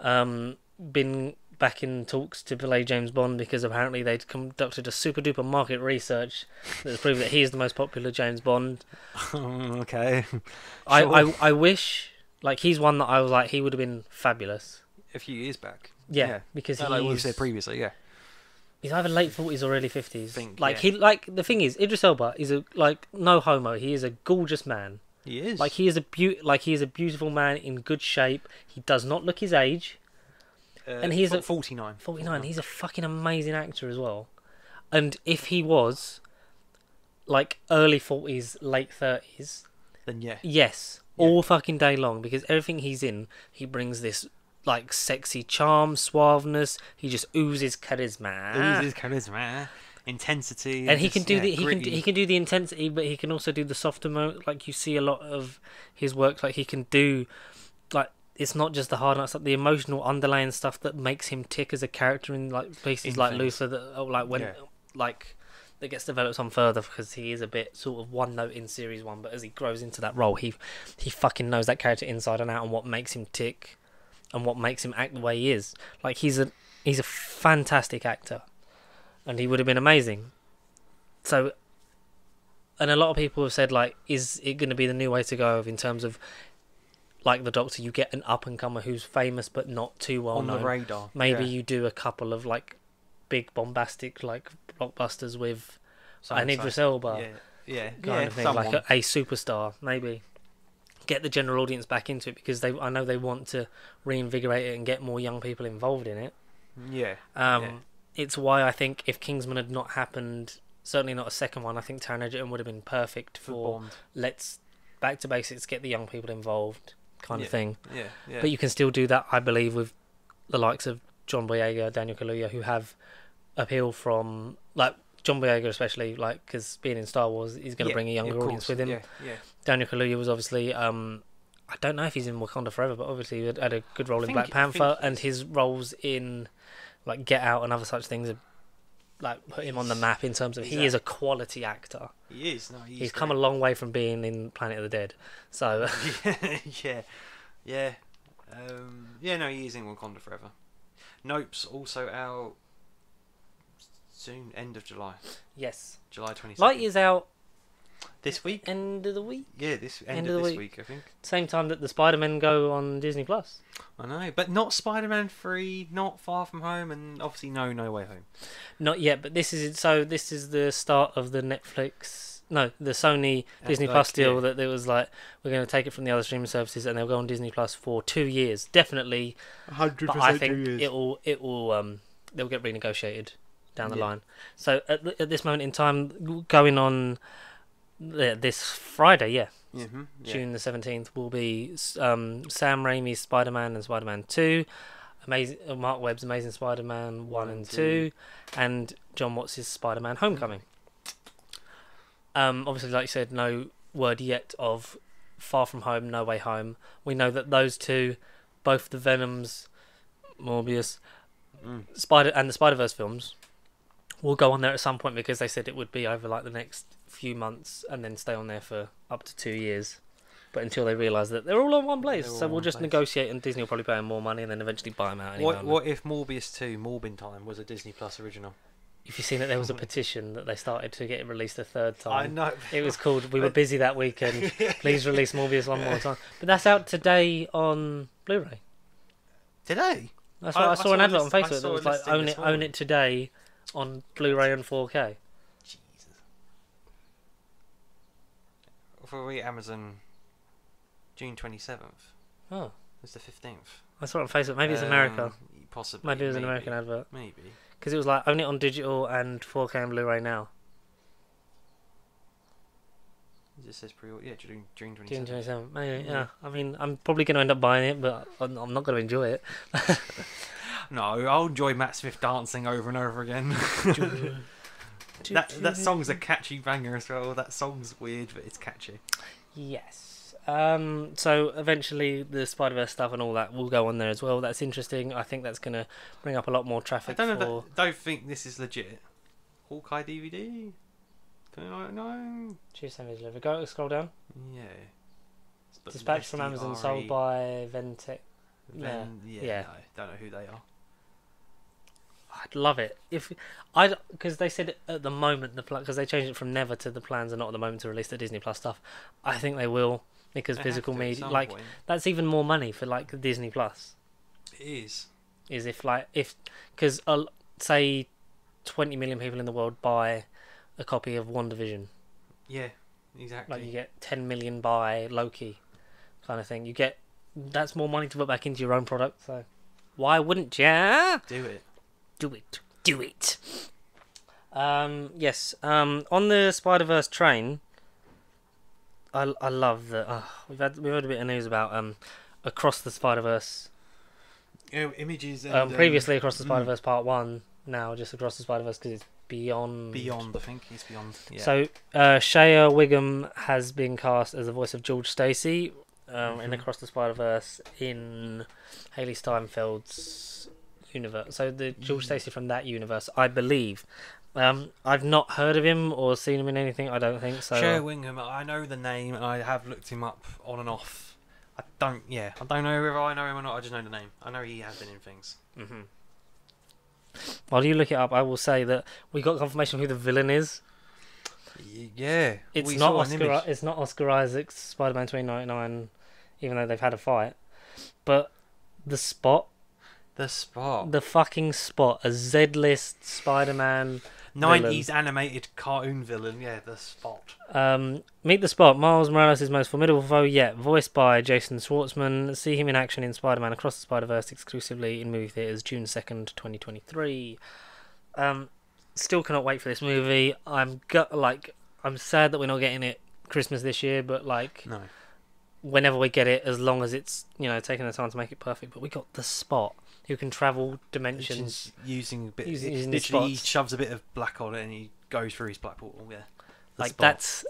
um, been back in talks to play James Bond because apparently they'd conducted a super duper market research that's proved that he is the most popular James Bond. okay. I, Sure. I I wish like he's one that I was like he would have been fabulous. A few years back. Yeah, Yeah. because Like we said previously, yeah. He's either late forties or early fifties. Like yeah. he, like the thing is, Idris Elba is a like no homo. He is a gorgeous man. He is. Like he is a beau- like he is a beautiful man in good shape. He does not look his age. Uh, and he's at a- 49. Forty nine. He's a fucking amazing actor as well. And if he was like early forties, late thirties, Then yeah. yes, Yeah. all fucking day long because everything he's in, he brings this like sexy charm, suaveness. He just oozes charisma. Oozes charisma, intensity, and he just, can do yeah, the he can he can do the intensity, but he can also do the softer mode. Like you see a lot of his work, like he can do, like it's not just the hard nuts, like the emotional underlying stuff that makes him tick as a character in like places In like things. Luther. That oh, like when Yeah. like that gets developed on further because he is a bit sort of one note in series one, but as he grows into that role, he he fucking knows that character inside and out and what makes him tick, and what makes him act the way he is. Like he's a he's a fantastic actor, and he would have been amazing. So, and a lot of people have said like, is it going to be the new way to go in terms of like the Doctor? You get an up and comer who's famous but not too well on known. the radar. Maybe yeah. you do a couple of like big bombastic like blockbusters with Someone an Idris Elba Yeah, yeah, kind yeah, of thing, someone. like a, a superstar, maybe. Get the general audience back into it because they, I know they want to reinvigorate it and get more young people involved in it. yeah, Um, Yeah. It's why I think if Kingsman had not happened, certainly not a second one, I think Taron Egerton would have been perfect for for let's back to basics, get the young people involved, kind Yeah. of thing. Yeah, yeah. But you can still do that, I believe, with the likes of John Boyega, Daniel Kaluuya, who have appeal from like John Boyega, especially like because being in Star Wars, he's going to Yeah, bring a younger audience with him. Yeah, yeah. Daniel Kaluuya was obviously, um, I don't know if he's in Wakanda Forever, but obviously he had, a good role in think- Black I think Panther, and his roles in like Get Out and other such things have like put him on the map in terms of he is a- quality actor. He is. No, he's, He's, come a long way from being in Planet of the Dead. So yeah, yeah, um, yeah. No, he is in Wakanda forever. Nope's also out soon, end of July, yes, July twenty. Light is out this week. end of the week, Yeah, this end, End of, of the this week. week. I think. same time that the Spider Men go on Disney Plus. I know, but not Spider-Man Three, not Far From Home, and obviously no No Way Home. Not yet, but this is so. This is the start of the Netflix, no, the Sony Disney like, Plus deal yeah. that there was like we're going to take it from the other streaming services and they'll go on Disney Plus for two years, definitely. Hundred But I think it will it will um they'll get renegotiated down the Yeah. line. So at at this moment in time, going on th- this Friday, yeah, Mm-hmm, yeah. June the seventeenth, will be um Sam Raimi's Spider Man and Spider Man Two. Amazing, uh, Marc Webb's Amazing Spider-Man one and two, and Jon Watts' Spider-Man Homecoming. Um, obviously, like you said, no word yet of Far From Home, No Way Home. We know that those two, both the Venoms, Morbius, Mm. Spider and the Spider Verse films, will go on there at some point because they said it would be over like the next few months and then stay on there for up to two years. But until they realise that they're all on one place, They're all so on we'll one just place. negotiate, and Disney will probably pay them more money, and then eventually buy them out. Anyway, What What if Morbius Two, Morbin Time, was a Disney Plus original? If you've seen that there was a petition that they started to get it released a third time. I know. It was called "We Were Busy That Weekend." Please release Morbius one more time. But that's out today on Blu-ray. today. That's oh, I- what I, I saw saw an a advert on I Facebook that a was like listing own this it, own morning. it today on Blu-ray and 4K. Jesus. For we Amazon, June twenty seventh. Oh, It's the fifteenth. I saw it on Facebook. Maybe it's um, America. Possibly. Maybe it was an American advert Maybe. because it was like only on digital and 4K and Blu-ray now. Is This says pre order. yeah, June June twenty June 27th. Maybe, Yeah. yeah. I mean, I'm probably going to end up buying it, but I'm I'm not going to enjoy it. No, I'll enjoy Matt Smith dancing over and over again. that that song's a catchy banger as well. That song's weird, but it's catchy. Yes. Um, so eventually the Spider Verse stuff and all that will go on there as well. That's interesting. I think that's going to bring up a lot more traffic. I don't know. That, don't think this is legit. Hawkeye DVD. No. Tuesday Delivery. Go scroll down. Yeah. But Dispatched from Amazon, sold by Ventec. Ven- yeah. yeah. no, don't know who they are. I'd love it if I because they said at the moment the because they changed it from never to the plans are not at the moment to release the Disney Plus stuff. I think they will because They physical media like point. that's even more money for like Disney Plus. it is. Is if like if because uh, say twenty million people in the world buy a copy of WandaVision, Yeah. Exactly. like you get ten million buy Loki, kind of thing. You get that's more money to put back into your own product. So why wouldn't ya? Do it. Do it do it um yes um on the spider verse train i i love that uh, we've had we've had a bit of news about um across the spider verse Oh, images. And, um previously across the mm. spider verse part one now just across the spider verse because it's beyond Beyond, I think he's beyond. Yeah. so uh shea whigham has been cast as the voice of george stacy um in Mhm. across the spider verse in hailee steinfeld's universe so the george Mm. stacy from that universe i believe um i've not heard of him or seen him in anything i don't think so Shea Whigham, I know the name and I have looked him up on and off. I don't, yeah, I don't know whether I know him or not. I just know the name. I know he has been in things. hmm while you look it up i will say that we got confirmation who the villain is Yeah, it's we not oscar it's not oscar isaac's spider-man 2099 even though they've had a fight but the spot The spot. the fucking spot a z-list spider-man Nineties animated cartoon villain. Yeah, the spot. Um, meet the spot. Miles Morales' most formidable foe yet, voiced by Jason Schwartzman. See him in action in Spider-Man Across the Spider-Verse exclusively in movie theaters June second, twenty twenty-three. Um, still cannot wait for this movie. I'm gut like I'm sad that we're not getting it Christmas this year, but like No. whenever we get it, as long as it's you know taking the time to make it perfect. But we got the spot who can travel dimensions. Using a bit. Using- using literally, he shoves a bit of black on it and he goes through his black portal. Yeah. The like spot. that's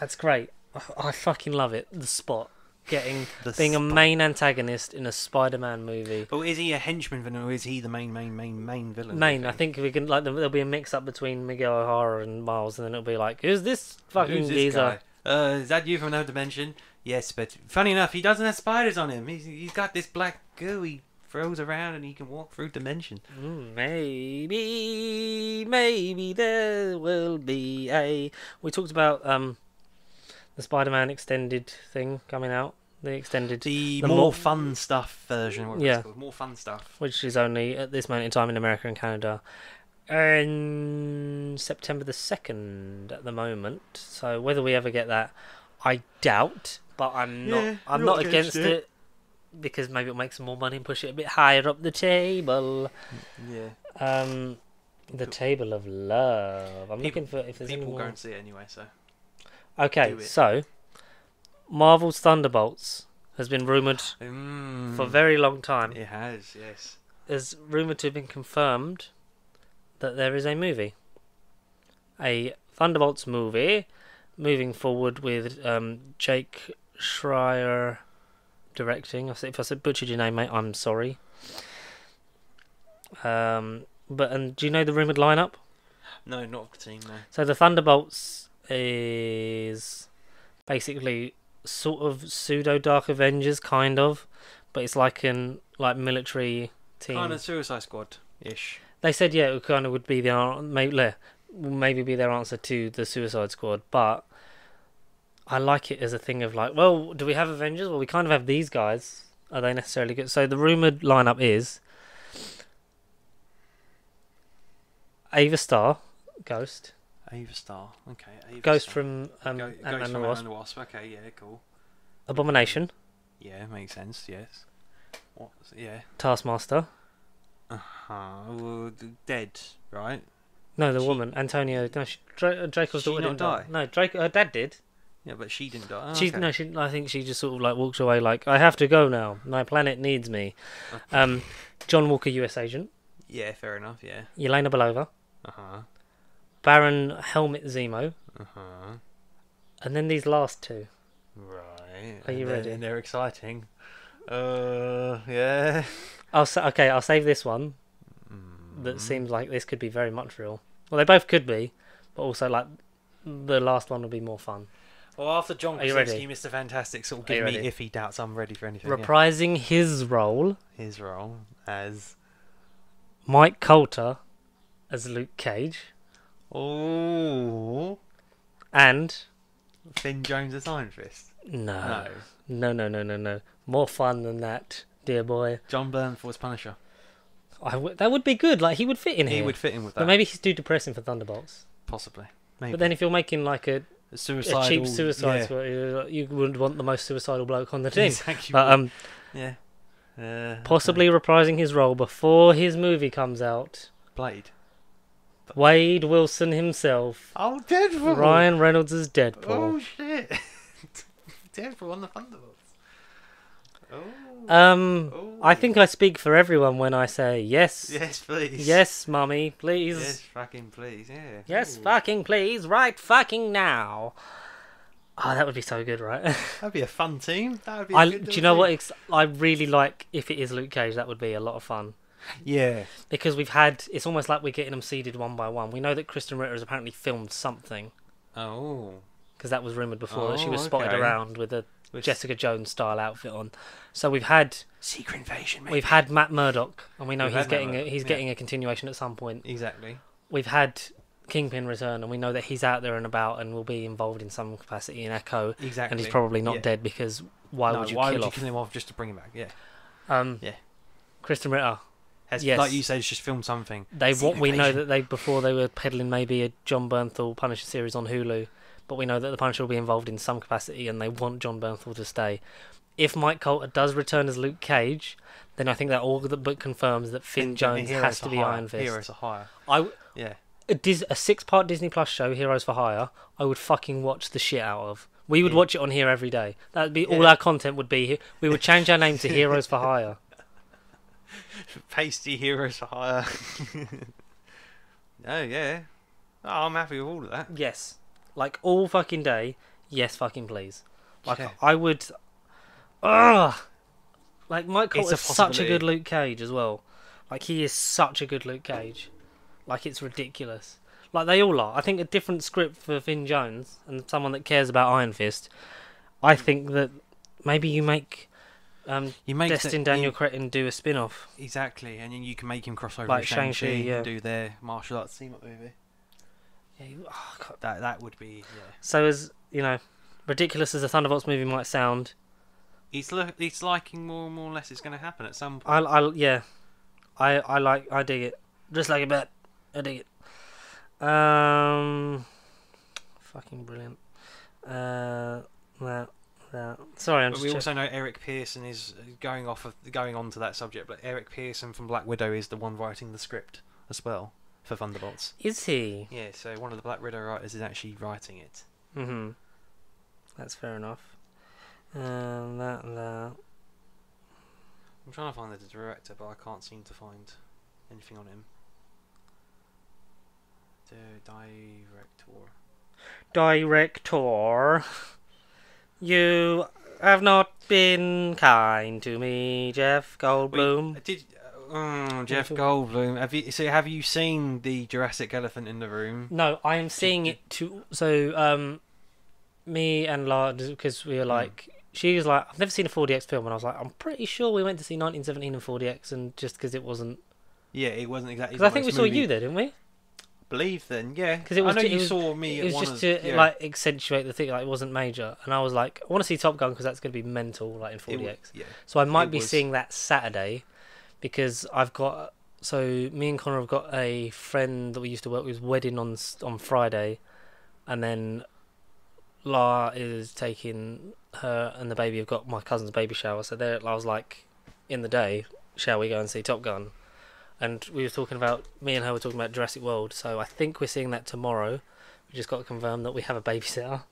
that's great. I, I fucking love it. The spot getting The being a main antagonist in a Spider-Man movie. But is he a henchman villain or is he the main, main, main, main villain? do you Main, I think we can like there'll be a mix up between Miguel O'Hara and Miles, and then it'll be like, who's this fucking Who's this geezer? guy? Uh, is that you from another dimension? Yes, but funny enough, he doesn't have spiders on him. He's, he's got this black goo he throws around and he can walk through dimension. Mm, maybe, maybe there will be a. We talked about um, the Spider-Man extended thing coming out, the extended, The, The more, more- fun stuff version. Yeah. called. More fun stuff. which is only at this moment in time in America and Canada, and September the second at the moment. So whether we ever get that, I doubt. But I'm not. Yeah, I'm not not against against it. it. Because maybe it'll make some more money and push it a bit higher up the table. Yeah. Um, the People- table of love. I'm People- looking for if there's People go and see it anyway, so. Okay, so Marvel's Thunderbolts has been rumored Mm, for a very long time. It has, yes. Is rumored to have been confirmed that there is a movie, a Thunderbolts movie, moving forward with um, Jake Schreier directing. I said- If I said butchered your name, mate, I'm sorry. Um, but and do you know the rumored lineup? No, not of the team, no. So the Thunderbolts is basically sort of pseudo Dark Avengers, kind of, but it's like an like military team. Kind of Suicide Squad ish. They said yeah, it kind of would be their maybe maybe be their answer to the Suicide Squad, but I like it as a thing of like, well, do we have Avengers? Well, we kind of have these guys. Are they necessarily good? So the rumored lineup is Ava Starr, Ghost, Ava Starr. Okay. Ava Ghost Star. from um, Go- Ant-Man Ghost and from the Wasp, Wasp. Okay, yeah, cool. Abomination, Yeah, makes sense. Yes. What? Yeah. Taskmaster. Uh huh. Well, dead, right? No, the She- woman, Antonia. No, she, Dra- Dreykov's She daughter didn't die. die? No, Draco. Her dad did. Yeah, but she didn't die. Oh, She okay. no, she. I think she just sort of like walks away like I have to go now. My planet needs me. Um, John Walker, U.S. agent. Yeah, fair enough. Yeah. Yelena Belova, Uh huh. Baron Helmut Zemo, Uh huh. and then these last two. Right. Are you and ready? And they're exciting. Uh, yeah. I'll sa- okay. I'll save this one. That Mm. seems like this could be very much real. Well, they both could be, but also like the last one would be more fun. Well, after John Are you Krasinski. Mr. Fantastic sort of Are you give me ready? iffy doubts. I'm ready for anything. yeah. Reprising his role, His role as Mike Colter as Luke Cage, oh and Finn Jones as Iron Fist. no, No, no, no, no, no, no, more fun than that, dear boy. Jon Bernthal as Punisher. I w- that would be good. Like he would fit in He here. would fit in with that. But maybe he's too depressing for Thunderbolts. possibly. Maybe. But then if you're making like a, suicidal, a cheap suicide yeah. you, wouldn't want the most suicidal bloke on the team. Exactly. But um, yeah. Uh, possibly reprising his role before his movie comes out. Blade. Wade Wilson himself, Oh, Deadpool. Ryan Reynolds Oh Deadpool. shit. Deadpool on the Thunderbolts. Oh. Um, oh. I think I speak for everyone when I say yes, Yes, please. yes, mummy, please, Yes, yes, fucking please. Yeah. Ooh. fucking please, right, fucking now. Oh, that would be so good, right? That'd be a fun team. That would be. a I, good do you know what? team. Ex- I really like if it is Luke Cage. That would be a lot of fun Yeah. because we've had. It's almost like we're getting them seeded one by one. We know that Krysten Ritter has apparently filmed something Oh. Because that was rumored before that she Oh, was spotted okay. around with a With Jessica Jones style outfit on. So we've had Secret Invasion. Maybe. we've had Matt Murdock, and we know We've he's had Matt getting a, Murdock, he's yeah. getting a continuation at some point. exactly. We've had Kingpin return, and we know that he's out there and about and will be involved in some capacity in Echo, Exactly. and he's probably not Yeah. dead because why No, would you why kill would you off? kill him off just to bring him back? Yeah. Um, Yeah. Krysten Ritter. Has, Yes. Like you said, just film something. They Secret what we know Invasion. that they before they were peddling maybe a Jon Bernthal Punisher series on Hulu, but we know that the Punisher will be involved in some capacity, and they want Jon Bernthal to stay. If Mike Colter does return as Luke Cage, then I think that all the book confirms that Finn Jones has to be hire. Iron Fist. Heroes for hire. I Yeah. a, Dis- a six-part Disney Plus show, Heroes for Hire. I would fucking watch the shit out of. We would Yeah. watch it on here every day. That'd be all our content would be. Here. We would change our name to Heroes for Hire. Pasty Heroes for hire. oh yeah. Oh, I'm happy with all of that. Yes, like all fucking day. Yes, fucking please. Like Yeah. I would. Ugh. Like Mike is such a good Luke Cage as well. Like he is such a good Luke Cage. Like it's ridiculous. Like they all are. I think a different script for Finn Jones and someone that cares about Iron Fist. I think that maybe you make um, You make Destin the, Daniel you- Cretton do a spin-off. exactly, and then you can make him cross over Like with Shang-Chi, Shang-Chi, yeah. and do their martial arts team up movie. Yeah, you- oh, God. That that would be yeah. So as you know, ridiculous as a Thunderbolts movie might sound, It's lo- it's liking more and more or less it's going to happen at some I, point. I yeah, I I like I dig it. Just like a bet, I dig it. Um, fucking brilliant. Uh, that that. Sorry, I'm But just. we check- also know Eric Pearson is uh, going off of going on to that subject. But Eric Pearson from Black Widow is the one writing the script as well for Thunderbolts. Is he? Yeah, so one of the Black Widow writers is actually writing it. Mhm. That's fair enough. Um, that that. I'm trying to find the director, but I can't seem to find anything on him. The director. Director, you have not been kind to me, Jeff Goldblum. Wait, did uh, mm, Jeff Goldblum? Have you so have you seen the Jurassic Elephant in the Room? No, I am seeing it to so um, me and La because we were Hmm. like she was like I've never seen a 4DX film and I was like I'm pretty sure we went to see 1917 in 4DX and just because it wasn't Yeah, it wasn't exactly. because I think we most saw you there didn't we? Believe then, yeah. Because it was I know ju- you was- saw me. It was just to yeah. like accentuate the thing like it wasn't major and I was like I want to see Top Gun because that's going to be mental like in It 4DX. w- yeah. So I might It be was. seeing that Saturday because I've got so me and Connor have got a friend that we used to work with wedding on on Friday, and then La is taking her and the baby have got my cousin's baby shower. So there I was like, in the day, shall we go and see Top Gun? And we were talking about me and her were talking about Jurassic World. So I think we're seeing that tomorrow. We just got to confirm that we have a babysitter.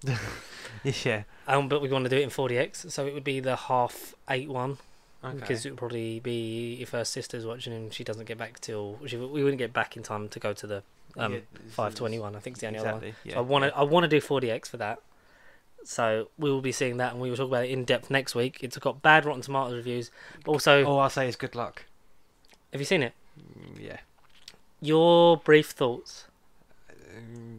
yeah. Um, but we want to do it in 4DX, so it would be the half eight one Okay. because it would probably be if her sister's watching and she doesn't get back till she, we wouldn't get back in time to go to the um, Yeah, 521. I think it's the only other one. Yeah. So I want to I want to do 4DX for that. So we will be seeing that, and we will talk about it in depth next week. It's got bad Rotten Tomatoes reviews. But also, All I'll say is good luck. have you seen it? Mm, Yeah. Your brief thoughts. Uh,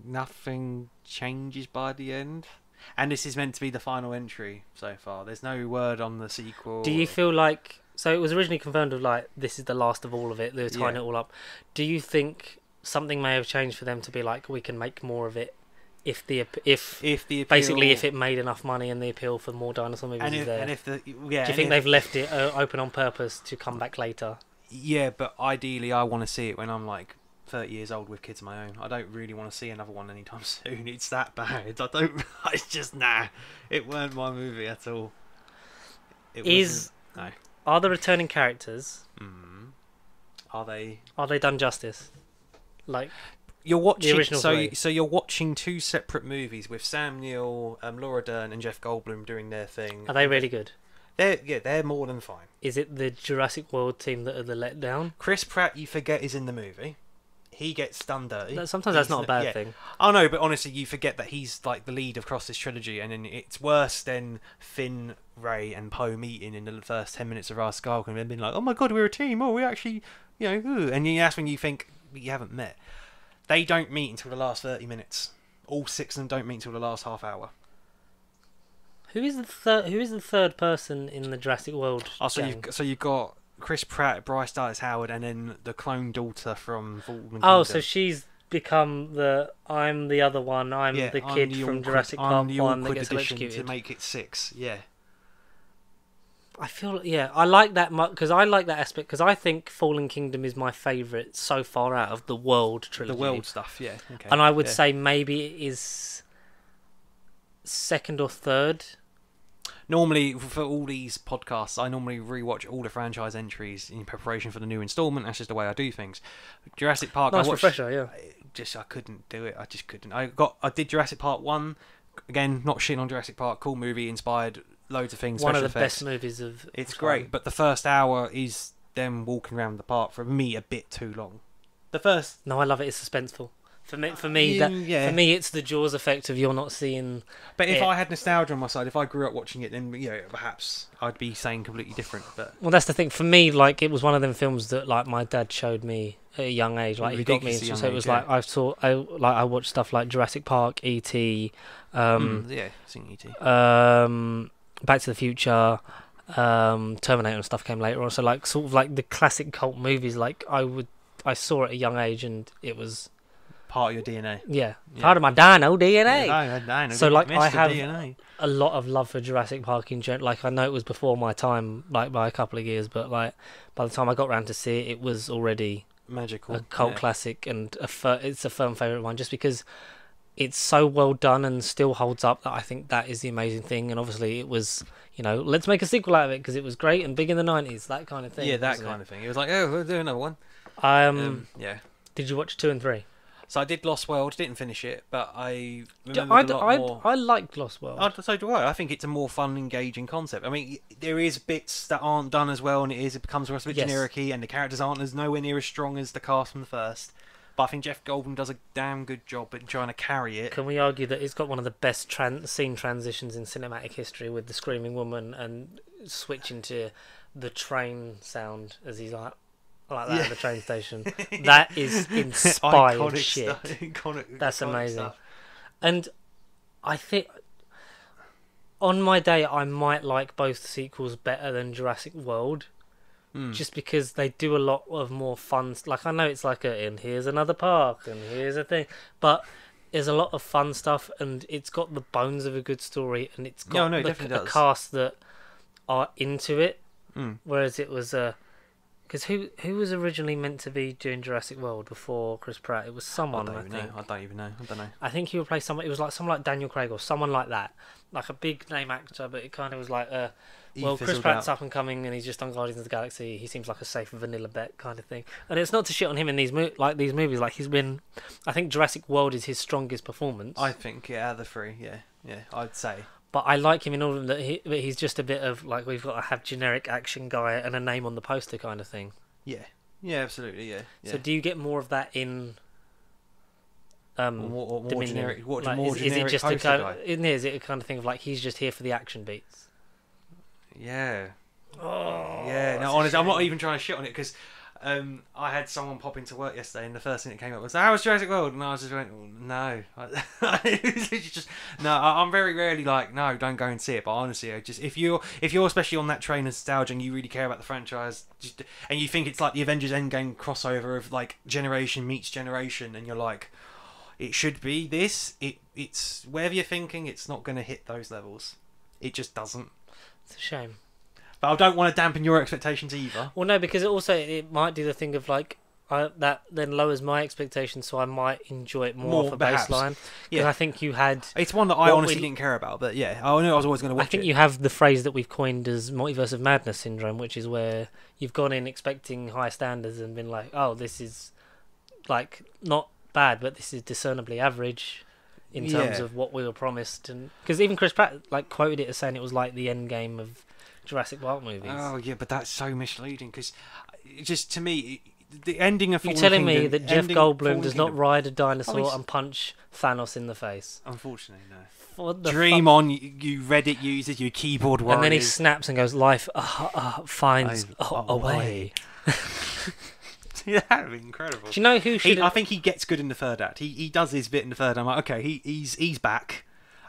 nothing changes by the end. And this is meant to be the final entry so far. There's no word on the sequel. Do you feel like so? It was originally confirmed of like this is the last of all of it. They're tying Yeah. it all up. Do you think something may have changed for them to be like we can make more of it if the if if the appeal, basically if it made enough money and the appeal for more dinosaur movies and is there? and if the yeah, Do you think if- they've left it uh, open on purpose to come back later? Yeah, but ideally, I want to see it when I'm like 30 years old with kids of my own. I don't really want to see another one anytime soon. It's that bad. I don't. It's just nah. It weren't my movie at all. It Is wasn't- are the returning characters. Mm. Are they? are they done justice? Like You're watching. original so, three. so you're watching two separate movies with Sam Neill, um, Laura Dern, and Jeff Goldblum doing their thing. are they really good? They're yeah, they're more than fine. Is it the Jurassic World team that are the letdown? Chris Pratt, you forget, is in the movie. He gets done dirty. That- Sometimes that's not a the- bad yeah. thing. Oh no, but honestly, you forget that he's like the lead across this trilogy, and then it's worse than Finn, Ray, and Poe meeting in the first ten minutes of Skywalker, and then being like, "Oh my god, we're a team! Oh, we actually, you know," ooh. and you- that's when you think you haven't met. They don't meet until the last thirty minutes. All six of them don't meet until the last half hour. Who is the third? Who is the third person in the Jurassic World? Oh, so gang? you've so you've got Chris Pratt, Bryce Dallas Howard, and then the clone daughter from Fallen Oh, so she's become the I'm the other one. I'm yeah, the I'm kid the from awkward- Jurassic I'm Park the one that gets addition electrocuted. to make it six. Yeah. I feel yeah, I like that much because I like that aspect because I think Fallen Kingdom is my favorite so far out of the world trilogy. The world stuff, yeah. Okay. and I would yeah. say maybe it is second or third. Normally for all these podcasts, I normally rewatch all the franchise entries in preparation for the new installment. That's just the way I do things. Jurassic Park, nice I watched. refresher, yeah. I Just I couldn't do it. I just couldn't. I got. I did Jurassic Park one. Again, not shitting on Jurassic Park. Cool movie, inspired loads of things. One of the effects. best movies of. It's of great, but the first hour is them walking around the park for me a bit too long. The first. No, I love it. It's suspenseful. For me, for me, that, yeah. for me, it's the Jaws effect of you're not seeing. But if Yeah. I had nostalgia on my side, if I grew up watching it, then you know perhaps I'd be saying completely different. But Well, that's the thing. For me, like it was one of them films that like my dad showed me at a young age. Like he got me. So it was age, like I saw. I like I watched stuff like Jurassic Park, E.T. Um, Mm, yeah, seen ET. um, Back to the Future, um, Terminator and stuff came later on. So like sort of like the classic cult movies. Like I would, I saw at a young age, and it was Part of your DNA. yeah, Yeah. part of my dino DNA. Yeah, know, So, like. I have- DNA. A lot of love for Jurassic Park in general. Like I know it was before my time, like by a couple of years, but like by the time I got around to see it, it was already magical. a cult yeah. classic and a fir- it's a firm favorite one just because it's so well done and still holds up that I think that is the amazing thing and obviously it was you know let's make a sequel out of it because it was great and big in the 90s that kind of thing Yeah, that kind of thing. It was like, oh, we'll do another one. um, Um, yeah. did you watch 2 and 3 So I did Lost World. Didn't finish it, but I I, a lot I, more. I like Lost World Oh, so do I. I think it's a more fun, engaging concept. I mean, there is bits that aren't done as well, and it is it becomes a bit Yes. generic-y, and the characters aren't as nowhere near as strong as the cast from the first. But I think Jeff Goldblum does a damn good job at trying to carry it. can we argue that it's got one of the best tran- scene transitions in cinematic history with the screaming woman and switching to the train sound as he's like like that Yeah. at the train station that is inspired Iconic shit stuff. Iconic- That's iconic amazing. stuff. And I think on my day I might like both sequels better than Jurassic World, Hmm. just because they do a lot of more fun. Like I know it's like a and here's another park and here's a thing, but there's a lot of fun stuff and it's got the bones of a good story and it's got No, no, it the, definitely a cast that are into it. Hmm. Whereas it was a Because who who was originally meant to be doing Jurassic World before Chris Pratt? It was I someone. don't I, even think. know. I don't even know. I don't know. I think he replaced someone. It was like someone like Daniel Craig or someone like that, like a big name actor. But it kind of was like, uh, He well, Chris Pratt's out. up and coming, and he's just on Guardians of the Galaxy. He seems like a safe vanilla bet kind of thing. And it's not to shit on him in these mo- like these movies. Like he's been, I think Jurassic World is his strongest performance. I think yeah, the three, yeah, yeah, I'd say. But I like him in all of them. That he, but he's just a bit of like we've got to have generic action guy and a name on the poster kind of thing. Yeah, yeah, absolutely, yeah. yeah. So do you get more of that in? Um, Or more, or more Dominion? generic, what, Like, more is, is it just a kind? it, is it a kind of thing of like he's just here for the action beats? Yeah, Oh, yeah. No, honestly, I'm not even trying to shit on it because um, I had someone pop into work yesterday, and the first thing that came up was, "How was Jurassic World?" And I was just went, "Oh, "No." just no. I'm very rarely like, "No, don't go and see it." But honestly, I just if you're if you're especially on that train of nostalgia and you really care about the franchise, just and you think it's like the Avengers Endgame crossover of like generation meets generation, and you're like, it should be this. It it's wherever you're thinking, it's not going to hit those levels. It just doesn't. It's a shame. But I don't want to dampen your expectations either. Well, no, because it also it might do the thing of like I, that then lowers my expectations, so I might enjoy it more, More, a perhaps. baseline. Yeah. I think you had. It's one that I honestly we- didn't care about, but yeah, I knew I was always going to I think it. you have the phrase that we've coined as multiverse of madness syndrome, which is where you've gone in expecting high standards and been like, oh, this is like not bad, but this is discernibly average in terms Yeah. of what we were promised. And because even Chris Pratt like quoted it as saying it was like the end game of Jurassic Park movies. Oh yeah, but that's so misleading because just to me, the ending of You're Fallen telling me that Jeff Goldblum Fallen does not ride a dinosaur he's- and punch Thanos in the face? Unfortunately, no. What the Dream fuck? on, you, you Reddit users, you keyboard warriors. And then he snaps and goes, "Life uh, uh, finds I- a, a a way." way. yeah, that'd be incredible. Do you know who He, should? I think he gets good in the third act. He he does his bit in the third. I'm like, okay, he he's he's back.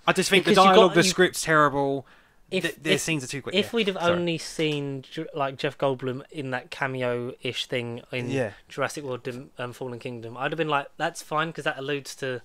I just think Because the you got- dialogue, the you- script's terrible. If, the, the if, scenes are too quick. if yeah. we'd have Sorry. only seen like Jeff Goldblum in that cameo-ish thing in yeah, Jurassic World: Dim- um, Fallen Kingdom, I'd have been like, "That's fine," because that alludes to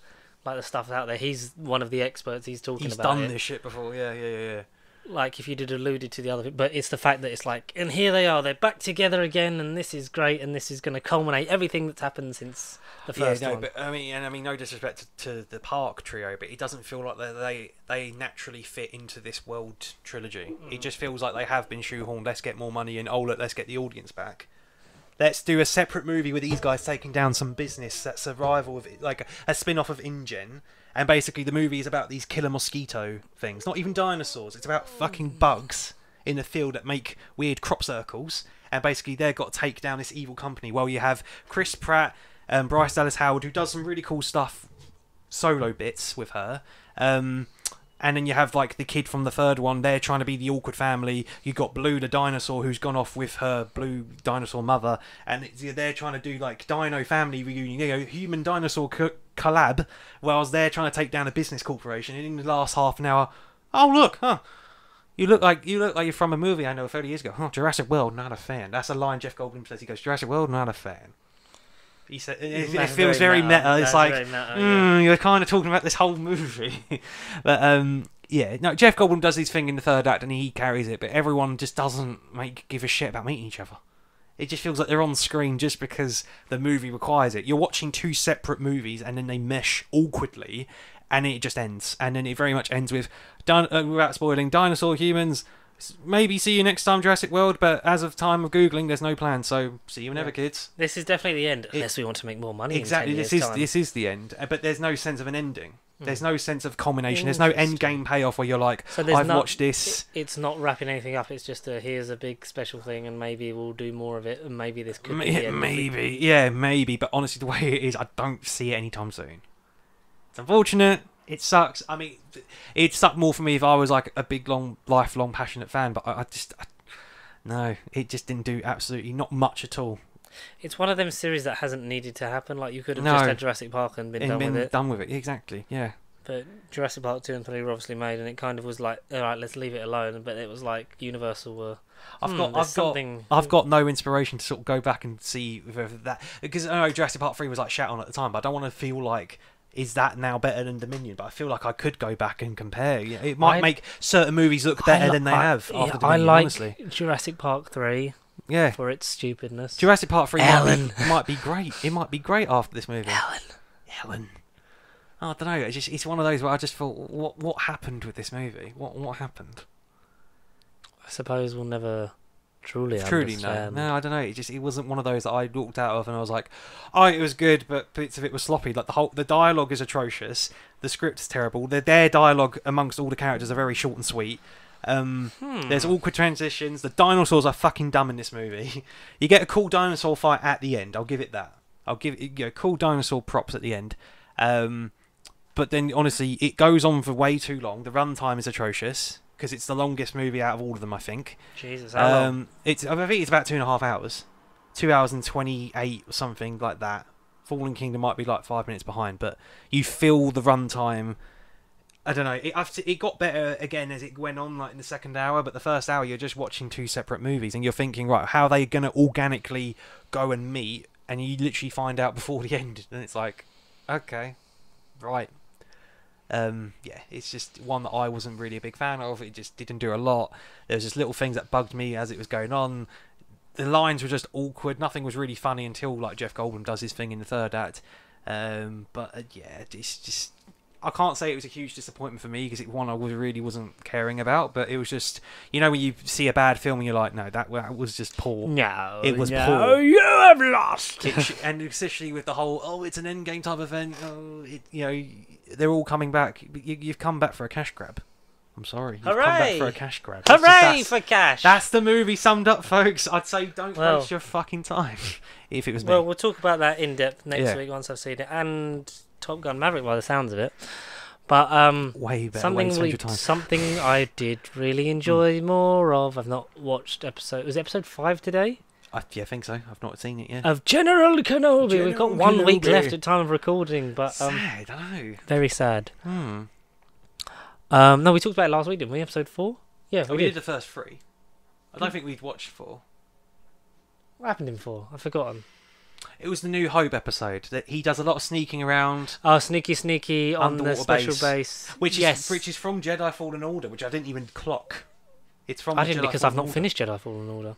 like the stuff out there. He's one of the experts. He's talking he's about done it. this shit before. Yeah, yeah, yeah. Like if you did alluded to the other but it's the fact that it's like, and here they are, they're back together again, and this is great, and this is going to culminate everything that's happened since the first yeah, no, one. but I mean, and I mean, no disrespect to, to the Park trio, but it doesn't feel like they they they naturally fit into this world trilogy. It just feels like they have been shoehorned. Let's get more money in. Oh, look, let's get the audience back. Let's do a separate movie with these guys taking down some business that's a rival of like a, a spin-off of InGen. And basically, the movie is about these killer mosquito things. Not even dinosaurs. It's about fucking bugs in the field that make weird crop circles. And basically, they've got to take down this evil company. Well, you have Chris Pratt and Bryce Dallas Howard, who does some really cool stuff, solo bits with her. Um, and then you have like the kid from the third one. They're trying to be the awkward family. You got Blue the dinosaur, who's gone off with her blue dinosaur mother, and they're trying to do like Dino family reunion. You know, human dinosaur co- collab, whilst they're trying to take down a business corporation. And in the last half an hour, oh look, huh. You look like you look like you're from a movie I know 30 years ago. Oh, Jurassic World, not a fan. That's a line Jeff Goldblum says. He goes, Jurassic World, not a fan. He said, it, it feels very meta. It's That's like, very meta, yeah. Mm, you're kind of talking about this whole movie. but um, yeah, no. Jeff Goldblum does his thing in the third act, and he carries it. But everyone just doesn't make give a shit about meeting each other. It just feels like they're on screen just because the movie requires it. You're watching two separate movies, and then they mesh awkwardly, and it just ends. And then it very much ends with, uh, without spoiling, dinosaur humans. Maybe see you next time, Jurassic World. But as of time of googling, there's no plan. So see you whenever, Yeah. kids. This is definitely the end, unless we want to make more money. Exactly. This is time. this is the end, uh, but there's no sense of an ending. There's Mm. no sense of culmination. There's no end game payoff where you're like, So there's I've no- watched this. It- It's not wrapping anything up. It's just a here's a big special thing, and maybe we'll do more of it, and maybe this could be the end. Maybe, yeah, maybe. But honestly, the way it is, I don't see it anytime soon. It's unfortunate. It sucks. I mean, it'd suck more for me if I was like a big, long, lifelong, passionate fan. But I, I just, I, no, it just didn't do absolutely not much at all. It's one of them series that hasn't needed to happen. Like you could have No. just had Jurassic Park and been And done been with it. done with it. Exactly. Yeah. But Jurassic Park two and three were obviously made, and it kind of was like, all right, let's leave it alone. But it was like Universal were. I've "Hmm, got, I've got, something. I've got no inspiration to sort of go back and see whether that because I know Jurassic Park three was like shat on at the time, but I don't want to feel like is that now better than Dominion? But I feel like I could go back and compare. It might I- make certain movies look better li- than they I- have yeah, after I Dominion. like honestly, Jurassic Park three. Yeah. for its stupidness. Jurassic Park 3 might be, might be great. It might be great after this movie. Ellen. Ellen. Oh, I don't know. It's just it's one of those where I just thought, what what happened with this movie? What what happened? I suppose we'll never truly Truly, no, understand. no, I don't know. It just it wasn't one of those that I walked out of and I was like, oh, it was good, but bits of it was sloppy. Like the whole the dialogue is atrocious. The script is terrible. The, their dialogue amongst all the characters are very short and sweet. Um, Hmm. There's awkward transitions. The dinosaurs are fucking dumb in this movie. You get a cool dinosaur fight at the end. I'll give it that. I'll give it you know, cool dinosaur props at the end. Um, but then honestly, it goes on for way too long. The runtime is atrocious because it's the longest movie out of all of them. I think. Jesus, how long? Um, it's I think it's about two and a half hours, two hours and twenty eight or something like that. Fallen Kingdom might be like five minutes behind, but you feel the runtime. I don't know. It I've, it got better again as it went on, like in the second hour. But the first hour, you're just watching two separate movies, and you're thinking, right, how are they going to organically go and meet? And you literally find out before the end, and it's like, okay, right. Um, yeah, it's just one that I wasn't really a big fan of. It just didn't do a lot. There was just little things that bugged me as it was going on. The lines were just awkward. Nothing was really funny until like Jeff Goldblum does his thing in the third act. Um, but uh, yeah, it's just I can't say it was a huge disappointment for me because it one I was really wasn't caring about. But it was just you know when you see a bad film and you're like, no, that, that was just poor. no, it was no, poor. You have lost. It and especially with the whole oh it's an end game type event oh it, you know they're all coming back you, you've come back for a cash grab i'm sorry you've come back for a cash grab That's just- Hooray that's, for cash! that's the movie summed up folks i'd say don't Well- waste your fucking time if it was me well, we'll talk about that in depth next Yeah. week once I've seen it, and Top Gun Maverick by the sounds of it. But um, way better something waste we, something I did really enjoy more of. I've not watched episode. Was it episode five today I, yeah i think so i've not seen it yet of General Kenobi? We've got General one week left at time of recording, but um, sad i know very sad. hmm. Um, no, we talked about it last week, didn't we? Episode four. Yeah, we we did did. the first three i don't think we'd watched four What happened in four? I've forgotten. it was the new hope episode that he does a lot of sneaking around Oh, sneaky, sneaky on the special base. base. which yes, is which is from jedi fallen order which i didn't even clock it's from I didn't Jedi because I've not Order. finished Jedi Fallen Order.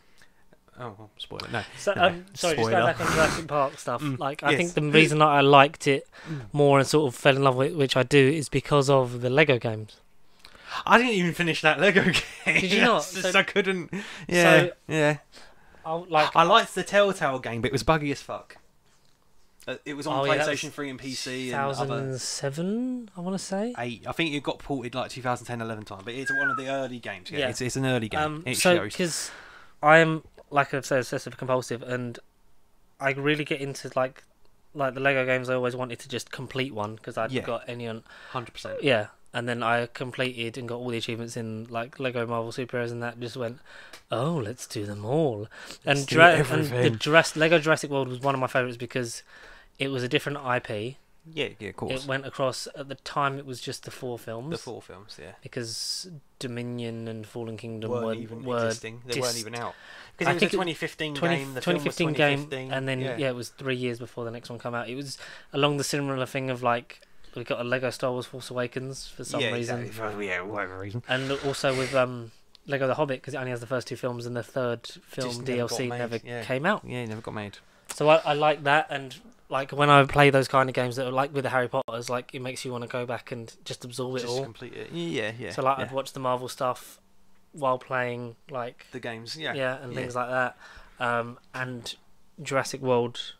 Oh, well, spoil it. No. So, um, sorry, just going back on Jurassic Park stuff. Mm, Like, I yes. think the reason that I liked it Mm. more and sort of fell in love with, it, which I do, is because of the Lego games. I didn't even finish that Lego game. Did you not? So- I couldn't. Yeah, yeah. I like. I liked the Telltale game, but it was buggy as fuck. Uh, it was on Oh, yeah, PlayStation was 3 and PC and 2007, I want to say. eight. I think it got ported like 2010, 11 time, but it's one of the early games. Yeah, Yeah. It's, it's an early game. Um, it so shows. because I am like I've said, obsessive compulsive, and I really get into like like the Lego games. I always wanted to just complete one because I'd Yeah. got any on. Hundred percent. Yeah, and then I completed and got all the achievements in like Lego Marvel Superheroes, and that just went, oh, let's do them all. And, do Jura- and the everything. Jurassic, Lego Jurassic World was one of my favorites because it was a different IP. Yeah, yeah, of course. It went across at the time. It was just the four films the four films, yeah, because Dominion and Fallen Kingdom weren't were, even were existing. They weren't even out. Because it was a think it- 2015 20, game. The film was 2015 game, 2015. and then yeah. it was three years before the next one came out. It was along the similar thing of like we got a Lego Star Wars Force Awakens for some yeah, reason, exactly. Yeah, whatever reason. and also with um Lego The Hobbit because it only has the first two films and the third film Just DLC made, never yeah. came out. Yeah, it never got made. So I, I like that and. Like when I play those kind of games that are like with the Harry Potters, like it makes you want to go back and just absorb it Just all. complete it. Yeah, yeah. so like yeah. I'd watch the Marvel stuff while playing like the games. Yeah. yeah, and yeah. things like that. Um, and Jurassic World,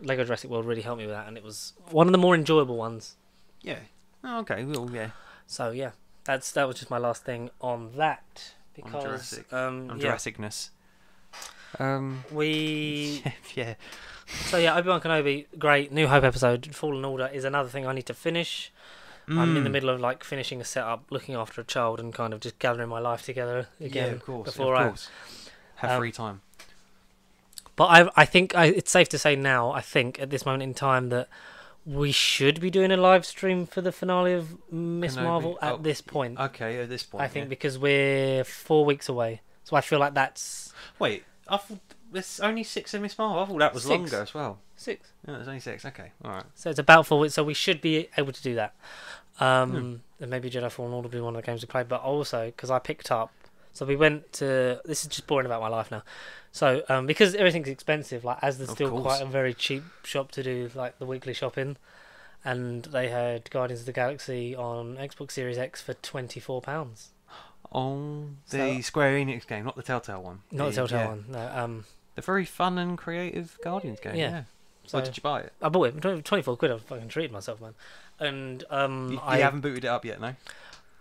Lego Jurassic World really helped me with that, and it was one of the more enjoyable ones. Yeah. Oh, okay. Well, yeah. So yeah, that's that was just my last thing on that On because Jurassic. um, On yeah, Jurassicness. Um. we yeah. So yeah Obi Wan Kenobi, great New Hope episode. Fallen Order is another thing I need to finish. I'm in the Mm. middle of like finishing a setup, looking after a child, and kind of just gathering my life together again. yeah, of course. before of I- course. Have um, free time. But I I think I, it's safe to say now. I think at this moment in time that we should be doing a live stream for the finale of Miss Marvel at Oh, this point. Okay, at this point. I think yeah. because we're four weeks away, so I feel like that's Wait, I thought there's only six in Miss Marvel. I thought that was Six. longer as well. six. No, there's only six. Okay, all right. So it's about four weeks. So we should be able to do that. Um, Hmm. and maybe Jedi Fallen Order will be one of the games we play. But also because I picked up So we went to. This is just boring about my life now. So um, because everything's expensive, like as there's Of still course. quite a very cheap shop to do like the weekly shopping, and they had Guardians of the Galaxy on Xbox Series X for twenty four pounds. Oh, So- the Square Enix game, not the Telltale one. Not the The- Telltale yeah. one. No. Um. The very fun and creative Guardians game. Yeah. Yeah. So Why did you buy it? I bought it. Twenty four quid. I fucking treated myself, man. And um, You, you I, haven't booted it up yet, no?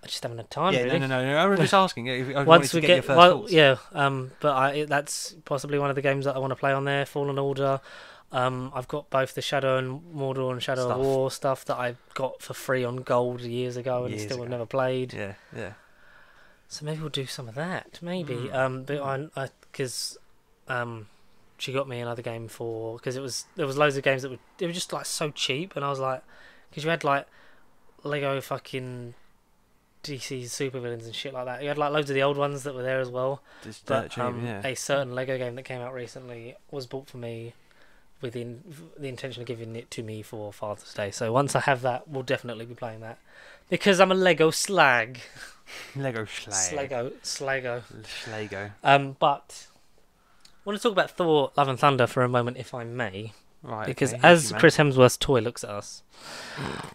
I just haven't had time. yeah, really. no, no, no, no. I was just asking. I Once we get, get, your first well, yeah, um, but I that's possibly one of the games that I want to play on there. Fallen Order. Um, I've got both the Shadow and Mordor and Shadow Stuff. of War stuff that I got for free on Gold years ago and Years still have never played. Yeah, yeah. So maybe we'll do some of that. Maybe. Mm. Um, but I because um, she got me another game for because it was there was loads of games that were they were just like so cheap, and I was like, because you had like Lego fucking DC supervillains and shit like that. You had like loads of the old ones that were there as well. Just uh, But cheap, um, yeah. a certain Lego game that came out recently was bought for me with the, in- the intention of giving it to me for Father's Day. So once I have that, we'll definitely be playing that because I'm a Lego slag. Lego Schlag. Slago, Slago. Schlago. Um, but I want to talk about Thor: Love and Thunder for a moment, if I may, Right. because okay, as. Chris Hemsworth's toy looks at us,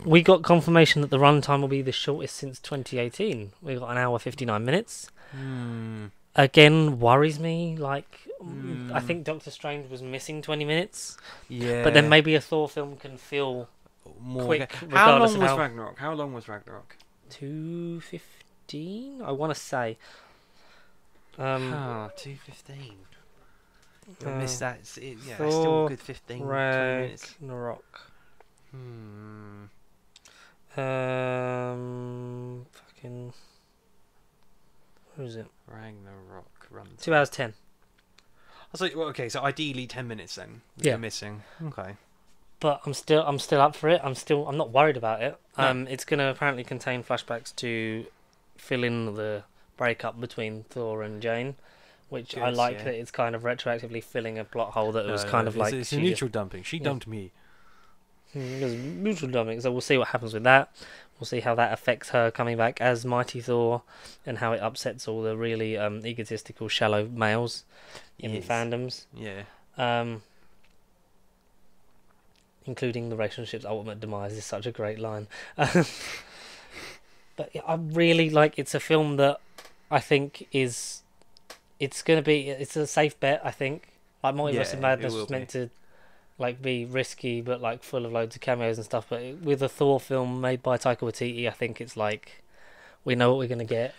we got confirmation that the runtime will be the shortest since 2018. We got an hour 59 minutes. Hmm. Again, worries me. Like, mm, I Hmm. think Doctor Strange was missing 20 minutes, Yeah. but then maybe a Thor film can feel more. quick, How long was how- Ragnarok? How long was Ragnarok? 215. I want to say. Um, Ah, two fifteen. I uh, missed that. It's- it- yeah, Thor it's still a good 15, 20 minutes. Ragnarok. Hmm. Um, fucking. Where is it? Ragnarok run. Two hours ten. I So, well, okay, so ideally ten minutes then. that Yeah. You're missing. Okay. But I'm still, I'm still up for it. I'm still, I'm not worried about it. No. Um, it's gonna apparently contain flashbacks to fill in the breakup between Thor and Jane, which I like yeah. that it's kind of retroactively filling a plot hole that was kind no, of it's- like it's a neutral dumping. She yeah. dumped me. Hmm, It was mutual dumping, so we'll see what happens with that. We'll see how that affects her coming back as Mighty Thor, and how it upsets all the really um, egotistical, shallow males in Yes. fandoms, Yeah. um, including the relationship's ultimate demise. Is such a great line. but yeah, I really like. It's a film that I think is. It's gonna be. It's a safe bet. I think. Like Multiverse Yeah, of Madness was be. meant to like be risky but like full of loads of cameos and stuff but with a Thor film made by Taika Waititi I think it's like we know what we're going to get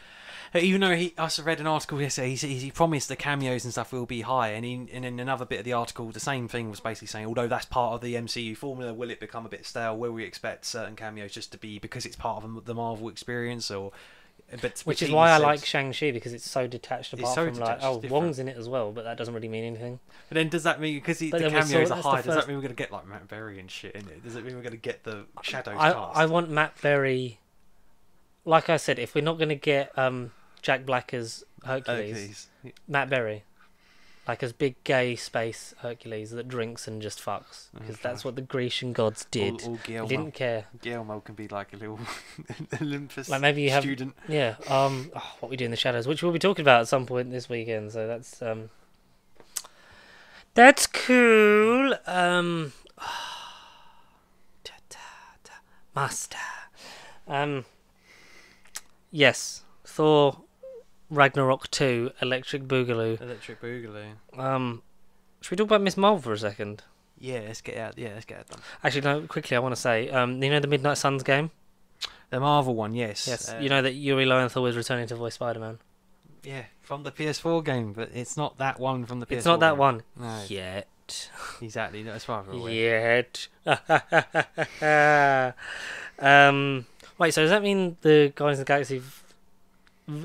Uh, Even though he, I read an article yesterday, he, he promised the cameos and stuff will be high, and, he, and in another bit of the article, the same thing was basically saying, although that's part of the MCU formula, will it become a bit stale? Will we expect certain cameos just to be because it's part of the Marvel experience, or? But which is why I like Shang-Chi because it's so detached apart so from like oh different. Wong's in it as well but that doesn't really mean anything But then does that mean because the we saw- cameos are that's the high? Does first- that mean we're gonna get like Matt Berry and shit in it? Does it mean we're gonna get the Shadows I, cast? I want Matt Berry like I said if we're not going to get um, Jack Black as Hercules Hercules. Matt Berry like as big gay space Hercules that drinks and just fucks because that's what the Grecian gods did Or, or Guillermo. didn't care Guillermo can be like a little Olympus Like, maybe you have- student. Yeah. Um. oh, what we do in the shadows, which we'll be talking about at some point this weekend. So that's um. That's cool. Um. Master. Um. Yes. Thor. Ragnarok two. Electric Boogaloo. Electric Boogaloo. Um. Should we talk about Miss Marvel for a second? Yeah, let's get out. Yeah, let's get it done. Actually, no. Quickly, I want to say, um, you know the Midnight Suns game. The Marvel one, yes. Yes. Uh, you know that Yuri Lowenthal is returning to voice Spider Man. Yeah, from the PS4 game, but it's not that one from the PS4. It's not that game. one No, yet. exactly. That's far away. Yet. um, wait, so does that mean the Guardians of the Galaxy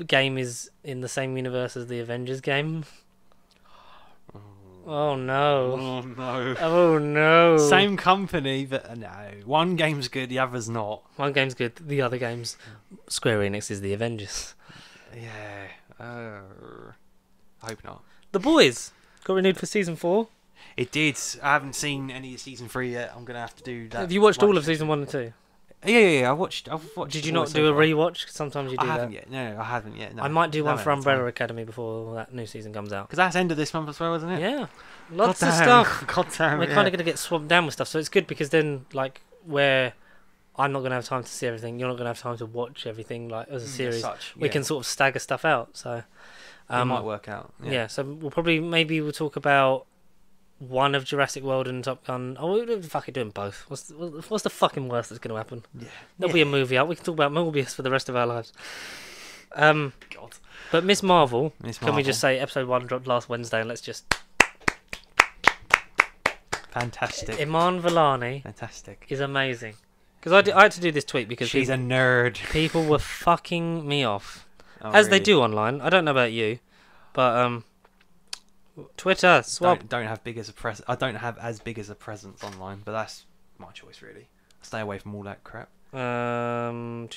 game is in the same universe as the Avengers game? Oh no. Oh no. Oh no. Same company, but uh, no. One game's good, the other's not. One game's good, the other game's Square Enix is the Avengers. Yeah. Uh, I hope not. The Boys got renewed for season four. It did. I haven't seen any of season three yet. I'm gonna have to do that. Have you watched all of season one and two? Yeah, yeah, yeah. I watched. I've watched. Did you not do a rewatch? Sometimes you do I haven't yet. No, I haven't yet. No. I might do one for Umbrella Academy before that new season comes out. Because that's end of this month as well, isn't it? Yeah, lots God of damn. stuff. God damn. We're yeah. kind of gonna get swamped down with stuff, so it's good because then like where I'm not gonna have time to see everything, you're not gonna have time to watch everything like as a Mm, as series. such, We can sort of stagger stuff out. So It um, might work out. yeah. Yeah. so we'll probably maybe we'll talk about one of Jurassic World and Top Gun. Oh, we're fucking doing both. What's the, what's the fucking worst that's gonna happen? Yeah. There'll be a movie out. We can talk about Morbius for the rest of our lives. Um, God. but Miss Marvel, Miss can we just say episode one dropped last Wednesday and let's just fantastic? Iman Vellani Fantastic. is amazing. Because I, d- I had to do this tweet because She's people, a nerd. people were fucking me off, Oh, as they do online. I don't know about you, but um, Twitter swap. Don't, don't have big as a pres. I don't have as big as a presence online, but that's my choice really. Stay away from all that crap. Um,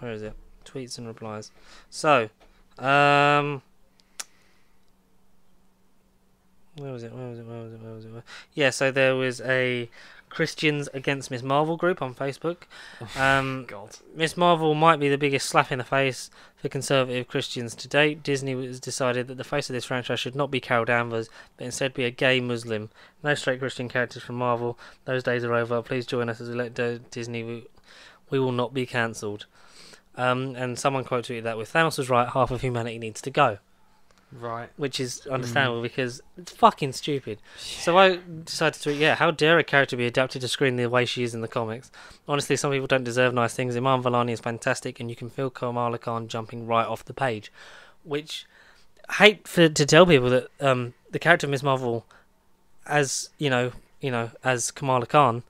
where is it? Tweets and replies. So, um, where was it? Where was it? Where was it? Where was it? Where? Yeah, so there was a Christians Against Miss Marvel group on Facebook. Um, God. Miss Marvel might be the biggest slap in the face for conservative Christians to date. Disney has decided that the face of this franchise should not be Carol Danvers, but instead be a gay Muslim. No straight Christian characters from Marvel. Those days are over. Please join us as we let Disney. We, we will not be cancelled. Um, and someone quote tweeted that with Thanos was right, half of humanity needs to go, Right. which is understandable because it's fucking stupid. So I decided to yeah, how dare a character be adapted to screen the way she is in the comics? Honestly, some people don't deserve nice things. Iman Vellani is fantastic, and you can feel Kamala Khan jumping right off the page. Which, I hate for, to tell people that um, the character of Miss Marvel, as you know, you know, as Kamala Khan,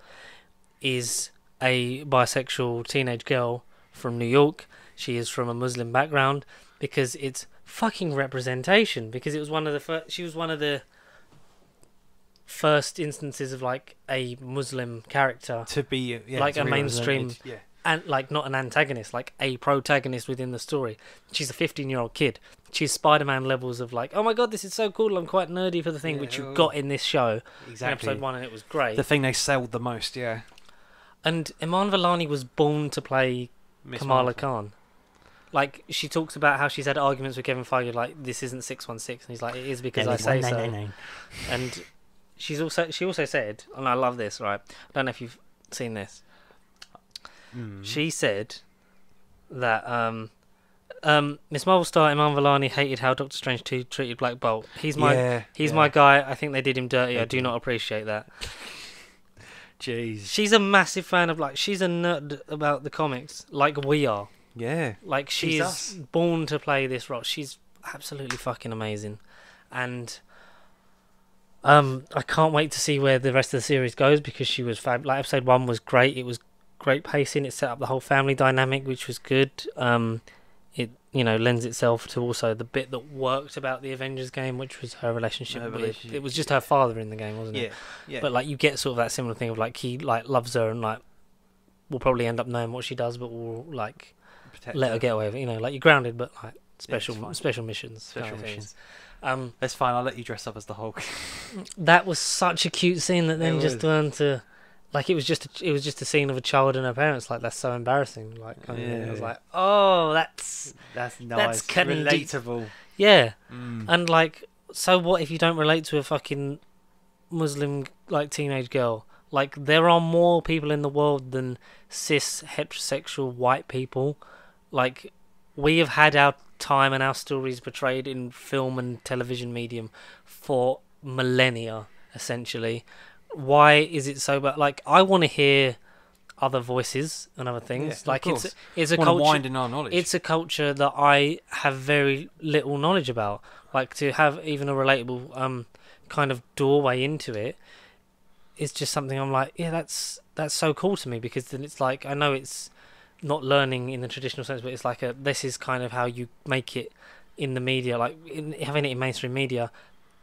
is a bisexual teenage girl from New York. She is from a Muslim background because it's fucking representation. Because it was one of the first. She was one of the first instances of like a Muslim character To be yeah, Like to a be mainstream- Yeah. and like not an antagonist, like a protagonist within the story. She's a 15 year old kid. She's Spider Man levels of like, oh my god, this is so cool. I'm quite nerdy for the thing, Yeah, which you oh. got in this show Exactly. episode one, and it was great. The thing they sold the most, yeah. and Iman Vellani was born to play Miss Kamala Marvel. Khan. Like she talks about how she's had arguments with Kevin Feige, like this isn't six one six, and he's like, it is because I say so. And she's also she also said, and I love this, right? I don't know if you've seen this. Mm. She said that um, um, Miss Marvel star Iman Vellani hated how Doctor Strange 2 treated Black Bolt. He's my yeah, he's yeah. my guy. I think they did him dirty. I do not appreciate that. Jeez. She's a massive fan of like she's a nerd about the comics, like we are. Yeah. Like she She's born to play this role. She's absolutely fucking amazing, and um, I can't wait to see where the rest of the series goes because she was fab. Like episode one was great. It was great pacing. It set up the whole family dynamic, which was good. Um, it you know lends itself to also the bit that worked about the Avengers game, which was her relationship Her with. It was just her father in the game, wasn't Yeah. it? Yeah. But like you get sort of that similar thing of like he like loves her and like will probably end up knowing what she does, but will like Protect let her get away with it. You know, like you're grounded, but like special fine. special missions. Special kind of things. missions. Um, That's fine. I'll let you dress up as the Hulk. that was such a cute scene that then It just was. turned to, like it was just a, it was just a scene of a child and her parents. Like that's so embarrassing. Like of thing. I was like, oh, that's That's That's cutting deep. relatable. yeah. Mm. And like, so what if you don't relate to a fucking Muslim like teenage girl? Like there are more people in the world than cis heterosexual white people. Like we have had our time and our stories portrayed in film and television medium for millennia, essentially. Why is it so bad? Like I want to hear other voices and other things. of like it's course. it's a culture wind in our knowledge. it's a culture that I have very little knowledge about. Like to have even a relatable um kind of doorway into it is just something I'm like, yeah, that's that's so cool to me because then it's like I know it's not learning in the traditional sense, but it's like a this is kind of how you make it in the media, like in, having it in mainstream media,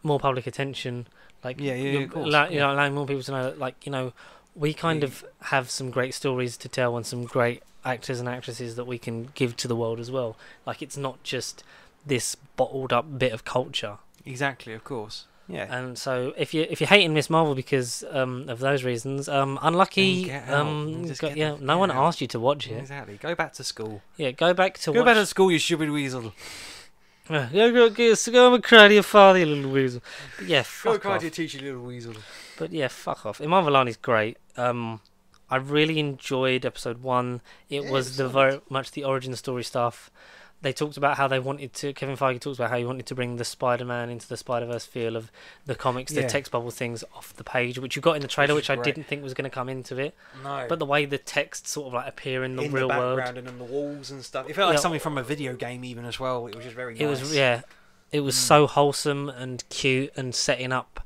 more public attention, like Yeah, yeah, you're- of course, allow- you know, allowing more people to know, that, like you know, we kind Yeah. of have some great stories to tell and some great actors and actresses that we can give to the world as well. Like it's not just this bottled up bit of culture. exactly, of course. Yeah. And so if you if you're hating Miss Marvel because um, of those reasons, um, unlucky. Um, go- yeah, no one out. asked you to watch it. Exactly. Go back to school. Yeah, go back to Go watch. back to school, you stupid weasel. Go go go, go and cry to your father, you little weasel. But yeah, Go fuck cry off. to your teacher, you little weasel. But yeah, fuck off. Iman Vellani's great. Um, I really enjoyed episode one. It Yeah, was the very much the origin story stuff. They talked about how they wanted to. Kevin Feige talks about how he wanted to bring the Spider-Man into the Spider-Verse feel of the comics, the Yeah. text bubble things off the page, which you got in the trailer, Which which, I great. didn't think was going to come into it. No. But the way the text sort of like appear in the in real the world, background and on the walls and stuff. It felt like Yeah. something from a video game, even as well. It was just very. it nice. was yeah, it was Mm. so wholesome and cute and setting up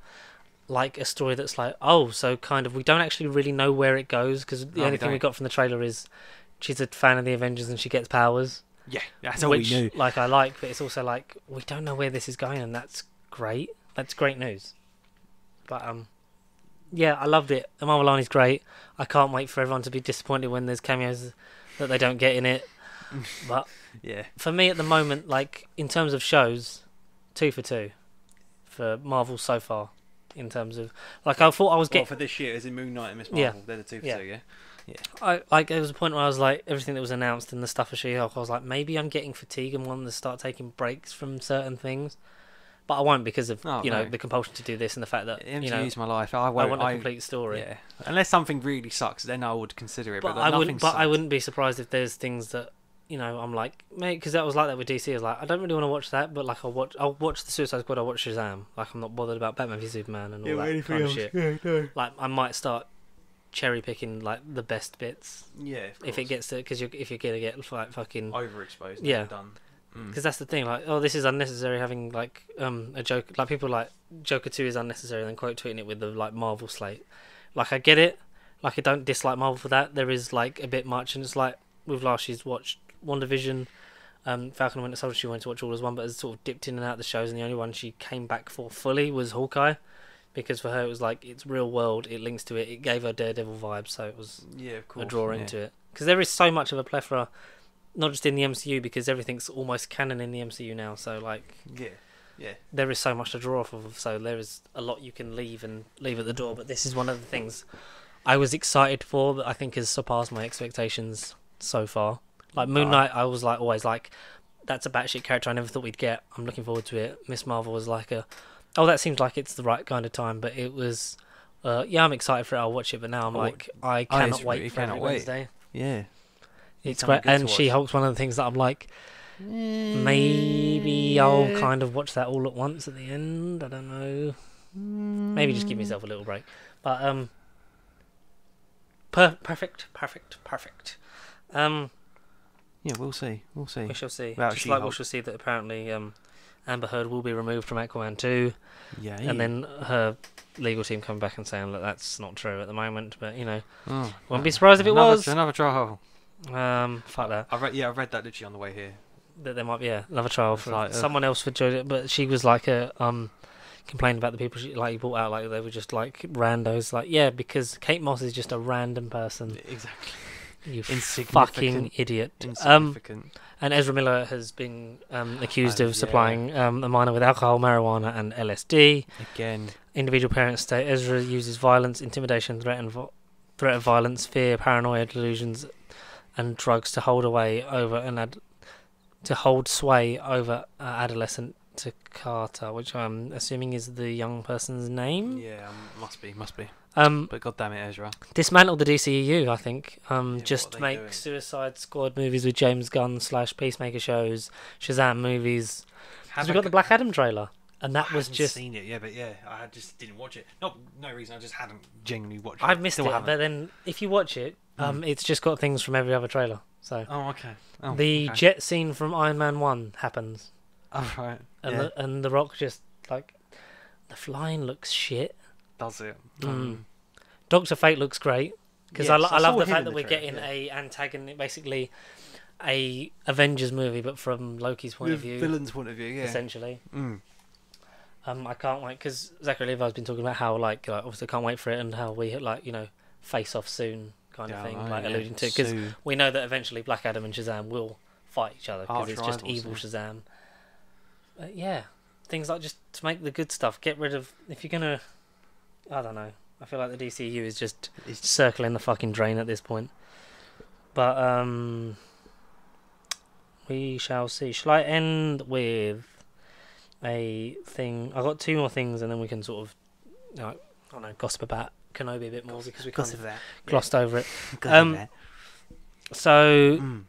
like a story that's like oh so kind of we don't actually really know where it goes because the No, only we thing we got from the trailer is she's a fan of the Avengers and she gets powers Yeah, that's all which we knew. like I like but it's also like we don't know where this is going and that's great that's great news but um yeah I loved it The Marvel line is great I can't wait for everyone to be disappointed when there's cameos that they don't get in it but Yeah. for me at the moment, like in terms of shows, two for two for Marvel so far. In terms of like, I thought I was Well, getting, for this year, is in Moon Knight and Miss Marvel. Yeah. Marvel, they're the two for Yeah. two, yeah. I like there was a point where I was like everything that was announced and the stuff of She-Hulk. I was like, maybe I'm getting fatigue and wanting to start taking breaks from certain things, but I won't because of Oh, you know no. the compulsion to do this and the fact that MCU's you know my life. I I won't. want a I- complete story. Yeah. Unless something really sucks, then I would consider it. But, But, I wouldn't. But I wouldn't be surprised if there's things that you know I'm like, mate, because that was like that with DC. I was like, I don't really want to watch that, but like I'll watch. I'll watch the Suicide Squad. I'll watch Shazam. Like I'm not bothered about Batman v Superman and all that kind of shit. Like I might start cherry picking like the best bits Yeah. if it gets to because you're if you're gonna get like fucking overexposed, Yeah. done. Mm. because that's the thing like oh this is unnecessary having like um a joke like people like Joker two is unnecessary and then quote tweeting it with the like Marvel slate like I get it like I don't dislike Marvel for that there is like a bit much and it's like with last year's watched WandaVision um Falcon and Winter Soldier she went to watch all as one but has sort of dipped in and out of the shows and the only one she came back for fully was Hawkeye because for her it was like it's real world it links to it it gave her Daredevil vibes so it was yeah, of course. a draw yeah. into it because there is so much of a plethora not just in the MCU because everything's almost canon in the MCU now so like Yeah. Yeah. there is so much to draw off of so there is a lot you can leave and leave at the door but this is one of the things I was excited for that I think has surpassed my expectations so far like Moon. Knight I was like always like that's a batshit character I never thought we'd get I'm looking forward to it Miss Marvel was like a oh that seems like it's the right kind of time but it was uh, yeah I'm excited for it I'll watch it but now I'm Oh, like I oh, cannot it's- wait you for every cannot wait. Wednesday Yeah. it's something great, and She. Hulk's one of the things that I'm like, maybe I'll kind of watch that all at once at the end. I don't know. Maybe just give myself a little break. But um, per- perfect, perfect, perfect. Um, Yeah, we'll see. We'll see. we shall see. About just like we shall see that apparently um, Amber Heard will be removed from Aquaman 2, Yeah. and then her legal team come back and saying that that's not true at the moment. But you know, oh, wouldn't be surprised if it another, was. another trial. Um, fuck that. I read. Yeah, I read that literally on the way here. that there might be yeah, another trial for like, ugh. someone else for Jodie, but she was like a um complaining about the people she like brought out like they were just like randos like yeah because Kate Moss is just a random person Exactly. You Insignificant. fucking idiot um and Ezra Miller has been um accused Oh, of yeah. supplying um a minor with alcohol marijuana and LSD Again. individual parents state Ezra uses violence intimidation threat and vo- threat of violence fear paranoia delusions and drugs to hold away over an ad- to hold sway over uh, adolescent to Carter, which I'm assuming is the young person's name. Yeah, um, must be, must be. Um, But god damn it, Ezra. dismantled the DCEU, I think. Um, Yeah, just what are to they make doing? Suicide Squad movies with James Gunn slash Peacemaker shows, Shazam movies. Because Have we got go- the Black Adam trailer, and that I was just seen it. Yeah, but yeah, I just didn't watch it. Not no reason. I just hadn't genuinely watched it. I've missed Still it. haven't. But then if you watch it, um, Mm. it's just got things from every other trailer. So Oh, okay. Oh, the okay. jet scene from Iron Man One happens, Oh, right. and yeah. the, and the Rock just like the flying looks shit. Does it. Mm. Um, Doctor Fate looks great because I, yes, lo- I love the fact that the we're trailer, getting yeah. a antagonist, basically a Avengers movie, but from Loki's point of view, villain's point of view. Yeah. essentially. Mm. Um, I can't wait because Zachary Levi's been talking about how like, like obviously can't wait for it and how we like you know face off soon kind of Yeah, thing, I know, like yeah. alluding to because we know that eventually Black Adam and Shazam will fight each other because it's just evil yeah. Shazam. But yeah, things like just to make the good stuff. Get rid of if you're gonna. I don't know. I feel like the DCU is just It's- circling the fucking drain at this point. But um, we shall see. Shall I end with a thing? I got two more things, and then we can sort of, you know, I don't know, gossip about Kenobi a bit more because we kind Gossip of there. glossed over it. Um. So Mm.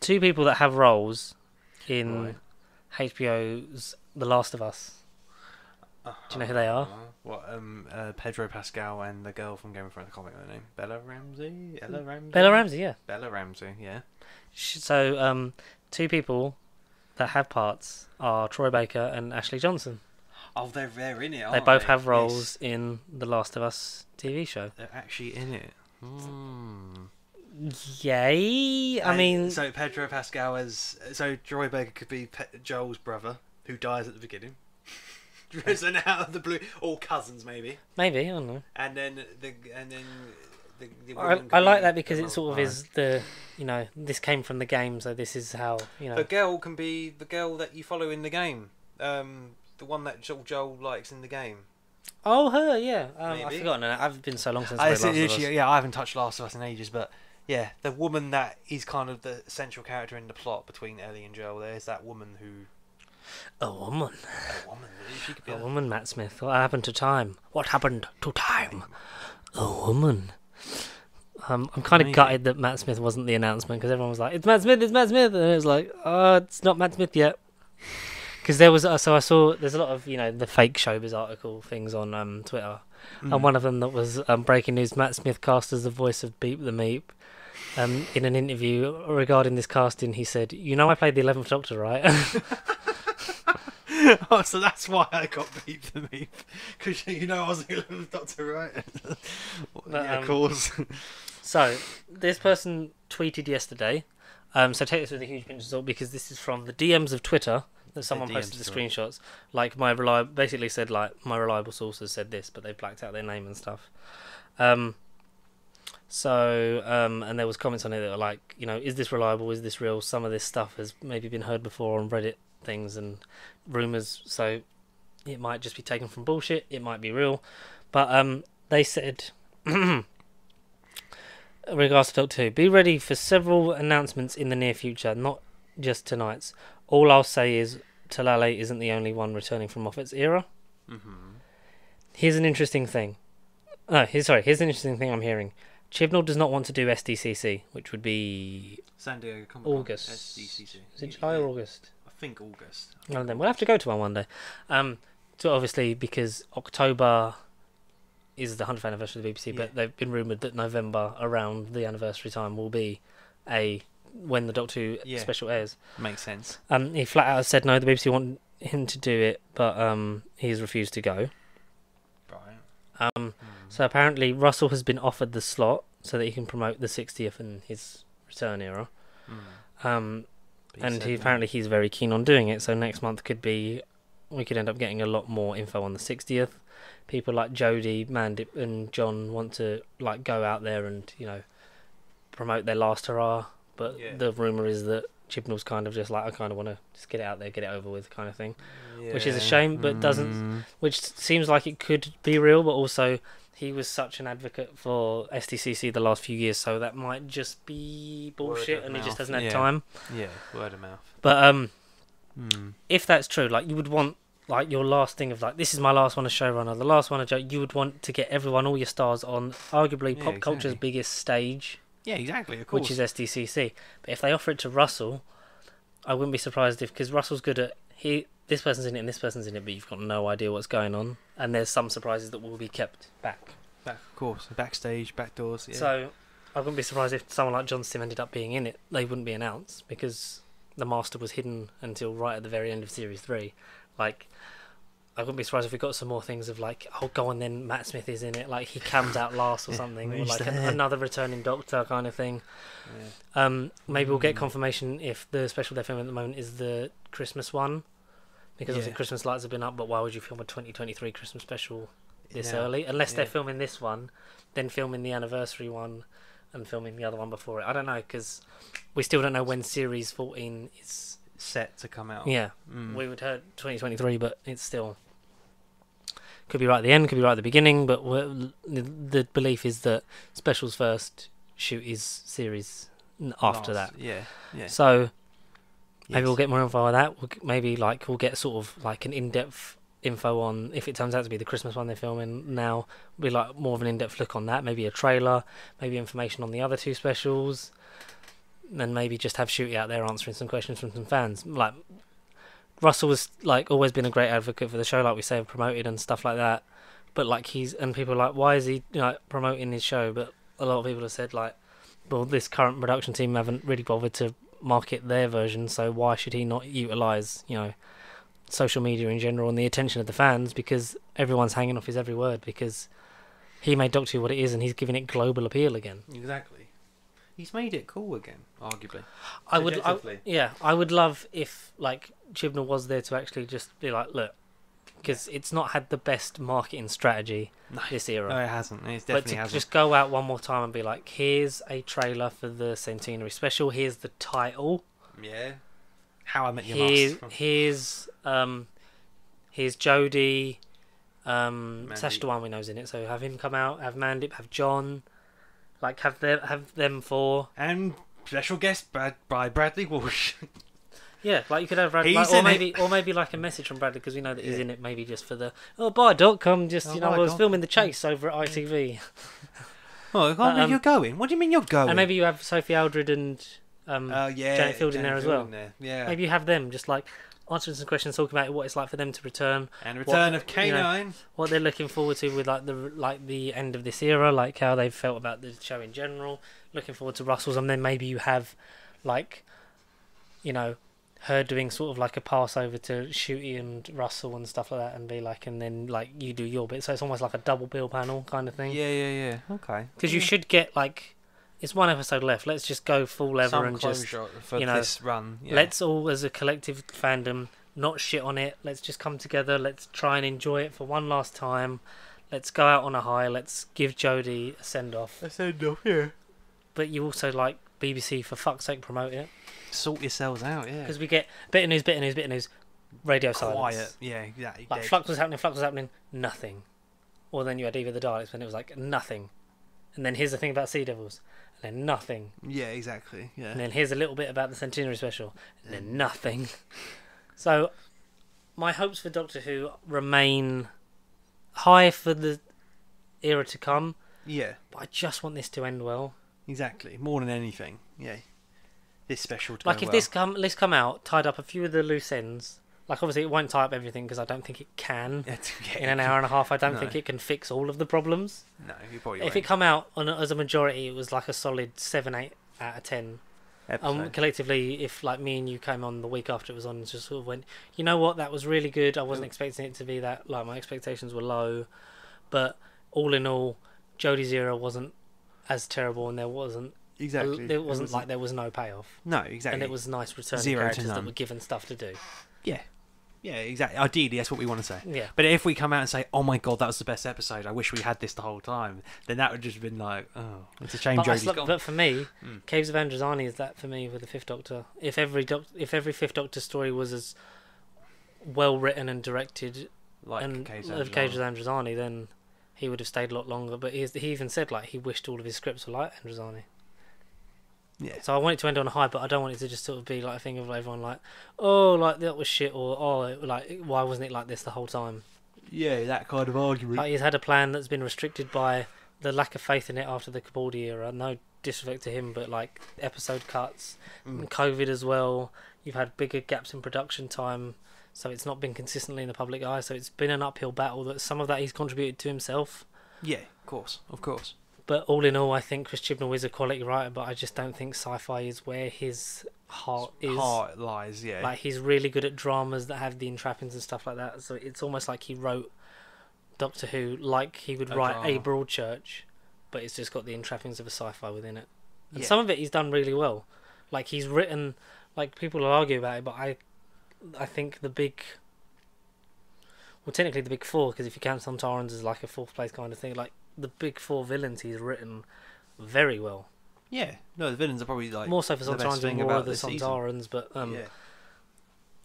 two people that have roles in Right. HBO's The Last of Us. Do you know who they are? What? Um, uh, Pedro Pascal and the girl from Game of Thrones. I can't think of her name. Bella Ramsey. Ella Ramsey. Bella Ramsey, yeah. Bella Ramsey. Yeah. So um, two people that have parts are Troy Baker and Ashley Johnson. Oh, they're they're in it. They both have Yes. roles in The Last of Us TV show. They're actually in it. Hmm. Yay! I And mean, so Pedro Pascal as so Troy Baker could be Pe- Joel's brother who dies at the beginning. Risen out of the blue, all cousins maybe, maybe I don't know. and then the and then the. the I, woman could I like that because it sort of is the you know this came from the game, so this is how you know. The girl can be the girl that you follow in the game. Um, the one that Joel, Joel likes in the game. Oh, her, yeah. Um, I've forgotten. her. I've been so long since I I see- Last of Us. yeah, I haven't touched Last of Us in ages, but yeah, the woman that is kind of the central character in the plot between Ellie and Joel. There's that woman who. A woman. A woman. She could be A a woman, Matt Smith. What happened to time? What happened to time? A woman. Um, I'm kind of gutted that Matt Smith wasn't the announcement because everyone was like, "It's Matt Smith, it's Matt Smith," and it was like, "Oh, it's not Matt Smith yet." Because there was, uh, so I saw there's a lot of you know the fake showbiz article things on um, Twitter, Mm. and one of them that was um, breaking news: Matt Smith cast as the voice of Beep the Meep. Um, in an interview regarding this casting, he said, "You know, I played the Eleventh Doctor, right?" oh, so that's why I got beep the me, Because you know I was the 11th Doctor, right? But, yeah, um, of course. So this person tweeted yesterday. Um, so take this with a huge pinch of salt because this is from the DMs of Twitter that someone posted the screenshots. Like my reliable, basically said like my reliable sources said this, but they blacked out their name and stuff. Um, so um, and there was comments on it that were like, you know, is this reliable? Is this real? Some of this stuff has maybe been heard before on Reddit things and rumors. So it might just be taken from bullshit. It might be real, but um, they said. regards to Doctor Who, be ready for several announcements in the near future, not just tonight's. All I'll say is Talalay isn't the only one returning from Moffat's era. mm-hmm. Here's an interesting thing. Oh, here's, sorry, here's an interesting thing I'm hearing. Chibnall does not want to do SDCC, which would be San Diego Comic Con. August. SDCC. is it July or August? Think August. Of them. We'll have to go to one one day. Um, so obviously because October is the hundredth anniversary of the BBC, Yeah. but they've been rumored that November, around the anniversary time, will be a when the Doctor Who Yeah. special airs. Makes sense. Um, he flat out said no. The BBC want him to do it, but um, he's refused to go. Right. Um, Mm. so apparently Russell has been offered the slot so that he can promote the 60th and his return era. Mm. Um, But he and he apparently he's very keen on doing it. So next month could be we could end up getting a lot more info on the 60th. People like Jodie, Mandip, and John want to like go out there and you know promote their last hurrah. But Yeah. the rumor is that Chibnall's kind of just like I kind of want to just get it out there, get it over with, kind of thing. which is a shame, but doesn't- Mm. Which seems like it could be real, but also he was such an advocate for SDCC the last few years, so that might just be bullshit, and he just mouth, hasn't had yeah. time. Yeah, word of mouth. But um, Mm. if that's true, like you would want like your last thing of like this is my last one as showrunner, the last one as Joe, you would want to get everyone, all your stars on arguably Yeah, pop culture's biggest stage, Yeah, exactly. Of course. which is SDCC. But if they offer it to Russell, I wouldn't be surprised if because Russell's good at he this person's in it and this person's in it, but you've got no idea what's going on, and there's some surprises that will be kept back. Back, of course. Backstage, back doors. Yeah. So I wouldn't be surprised if someone like John Simm ended up being in it. They wouldn't be announced because the master was hidden until right at the very end of series three. Like I wouldn't be surprised if we got some more things of like, oh, go on then, Matt Smith is in it. Like he comes out last or Yeah, something, or like an, another returning Doctor kind of thing. yeah. Um, maybe we'll get Mm. confirmation if the special they're filming at the moment is the Christmas one. Because obviously Christmas lights have been up, but why would you film a 2023 Christmas special this Yeah. early? Unless they're filming this one, then filming the anniversary one, and filming the other one before it. I don't know because we still don't know when series 14 is set to come out. Yeah, Mm. we would heard 2023, but it's still could be right at the end, could be right at the beginning. But we're, the, the belief is that specials first, shoot is series after Last- that. Yeah. Yeah. So maybe we'll get more info on that. We'll, maybe like we'll get sort of like an in-depth info on if it turns out to be the Christmas one they're filming now. Be like more of an in-depth look on that. Maybe a trailer. Maybe information on the other two specials. And maybe just have Ncuti out there answering some questions from some fans. Like Russell was like always been a great advocate for the show, like we say, promoted and stuff like that. But like he's and people are like, why is he you know, promoting his show? But a lot of people have said like, well, this current production team haven't really bothered to market their version, so why should he not utilize you know social media in general and the attention of the fans because everyone's hanging off his every word because he made Doctor Who what it is and he's giving it global appeal again. Exactly. He's made it cool again, arguably. I would, I, yeah, I would love if like Chibnall was there to actually just be like, look, because it's not had the best marketing strategy No. this era. No, it hasn't. It but definitely to hasn't. just go out one more time and be like, here's a trailer for the centenary special. Here's the title. Yeah. How I Met Your Here, Master. here's um, here's Jodie. Um. Sacha Dhawan we know's in it, so have him come out. Have Mandip, have John, like have them, have them four. And special guest Brad, by Bradley Walsh. Yeah, like you could have Bradley, like, or in it. maybe or maybe like a message from Bradley because we know that he's Yeah. in it. Maybe just for the oh bye Doc, come just Oh, you know I was filming the chase over at ITV, oh, God, um, you're going. What do you mean you're going? and maybe you have Sophie Aldred and um, Oh, yeah. Janet Fielding Janet there as well. there, Yeah. maybe you have them just like answering some questions, talking about what it's like for them to return, And Return of you know, what they're looking forward to with like the like the end of this era, like how they've felt about the show in general. Looking forward to Russell's, and then maybe you have like, you know, her doing sort of like a pass over to Ncuti and Russell and stuff like that, and be like, and then like you do your bit. So it's almost like a double bill panel kind of thing. Yeah, yeah, yeah. Okay. Because you should get like, it's one episode left. Let's just go full lever Some and just for you know, this run. Yeah. let's all as a collective fandom not shit on it let's just come together let's try and enjoy it for one last time let's go out on a high let's give Jodie a send off Let's end off, yeah. but you also like BBC for fuck's sake promote it Sort yourselves out, yeah. because we get bit of news bit of news bit of news radio Quiet. silence Yeah, exactly. like dead. flux was happening flux was happening nothing or then you had Eve of the Daleks when it was like nothing and then here's the thing about Sea Devils and then nothing Yeah, exactly. Yeah. and then here's a little bit about the centenary special, and then mm. nothing. So, my hopes for Doctor Who remain high for the era to come, Yeah, but I just want this to end well. exactly. More than anything. Yeah. This special to Like if well. this come this come out, tied up a few of the loose ends. Like obviously it won't tie up everything because I don't think it can. Yeah, In an hour and a half, I don't No. think it can fix all of the problems. No, you probably If it won't. come out on a, as a majority, it was like a solid seven, eight out of ten. Um, collectively, if like me and you came on the week after it was on, and just sort of went, you know what, that was really good. I wasn't Mm. expecting it to be that. Like my expectations were low, but all in all, Jodie Zero wasn't as terrible, and there wasn't. Exactly. It wasn't like there was no payoff, No, exactly. and it was nice returning Zero to characters that were given stuff to do. Yeah. Yeah, exactly. Ideally, that's what we want to say. Yeah, But if we come out and say, "Oh my god, that was the best episode. I wish we had this the whole time," then that would just have been like, "Oh, it's a shame but, I Jodie's sl- gone." but for me, Mm. Caves of Androzani is that for me with the Fifth Doctor. If every doc- if every Fifth Doctor story was as well written and directed like and Caves of of Androzani, then he would have stayed a lot longer. But he, he even said like he wished all of his scripts were like Androzani. Yeah. So I want it to end on a high, but I don't want it to just sort of be like a thing of everyone like, oh, like that was shit, or oh, like why wasn't it like this the whole time? Yeah, that kind of argument. Like he's had a plan that's been restricted by the lack of faith in it after the Capaldi era. No disrespect to him, but like episode cuts, Mm. and COVID as well. You've had bigger gaps in production time, so it's not been consistently in the public eye. So it's been an uphill battle. That some of that he's contributed to himself. Yeah, of course, of course. But all in all, I think Chris Chibnall is a quality writer, but I just don't think sci-fi is where his heart is. Heart lies, yeah. Like he's really good at dramas that have the entrappings and stuff like that. So it's almost like he wrote Doctor Who like he would A write a drama. Broadchurch, but it's just got the entrappings of a sci-fi within it. And Yeah. some of it he's done really well. Like he's written, like people will argue about it, but I, I think the big. Well, technically the big four, because if you count Sontarans as like a fourth place kind of thing, like the big four villains he's written very well. yeah. No, the villains are probably like more so for the best Sontarans thing and more of the. Sontarans, but um, yeah.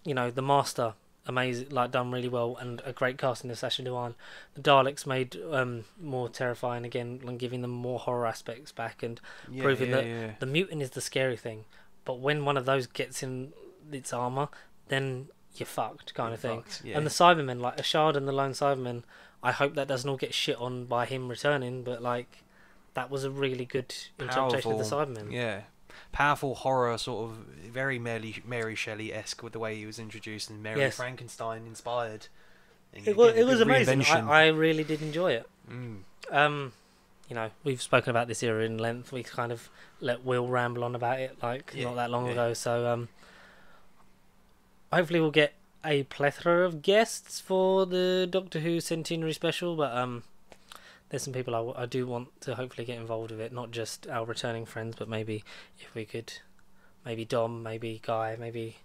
you know, the Master, amazing, like done really well, and a great casting of Sacha Dhawan. The Daleks made um, more terrifying again, and giving them more horror aspects back, and Yeah, proving yeah, that yeah. the mutant is the scary thing. But when one of those gets in its armor, then you're fucked, kind You're of thing. fucked. And the Cybermen, like Ashad and the Lone Cybermen, I hope that doesn't all get shit on by him returning, but like that was a really good interpretation of the Powerful, Cybermen. Yeah. Powerful horror, sort of very Mary, Mary Shelley esque with the way he was introduced and Mary Yes. Frankenstein inspired. It was, it was amazing. I, I really did enjoy it. Mm. Um, you know, we've spoken about this era in length. We kind of let Will ramble on about it like Yeah, not that long yeah. ago. So um, hopefully we'll get a plethora of guests for the Doctor Who centenary special. But um, there's some people I, w- I do want to hopefully get involved with it. Not just our returning friends, but maybe if we could, maybe Dom, maybe Guy, maybe.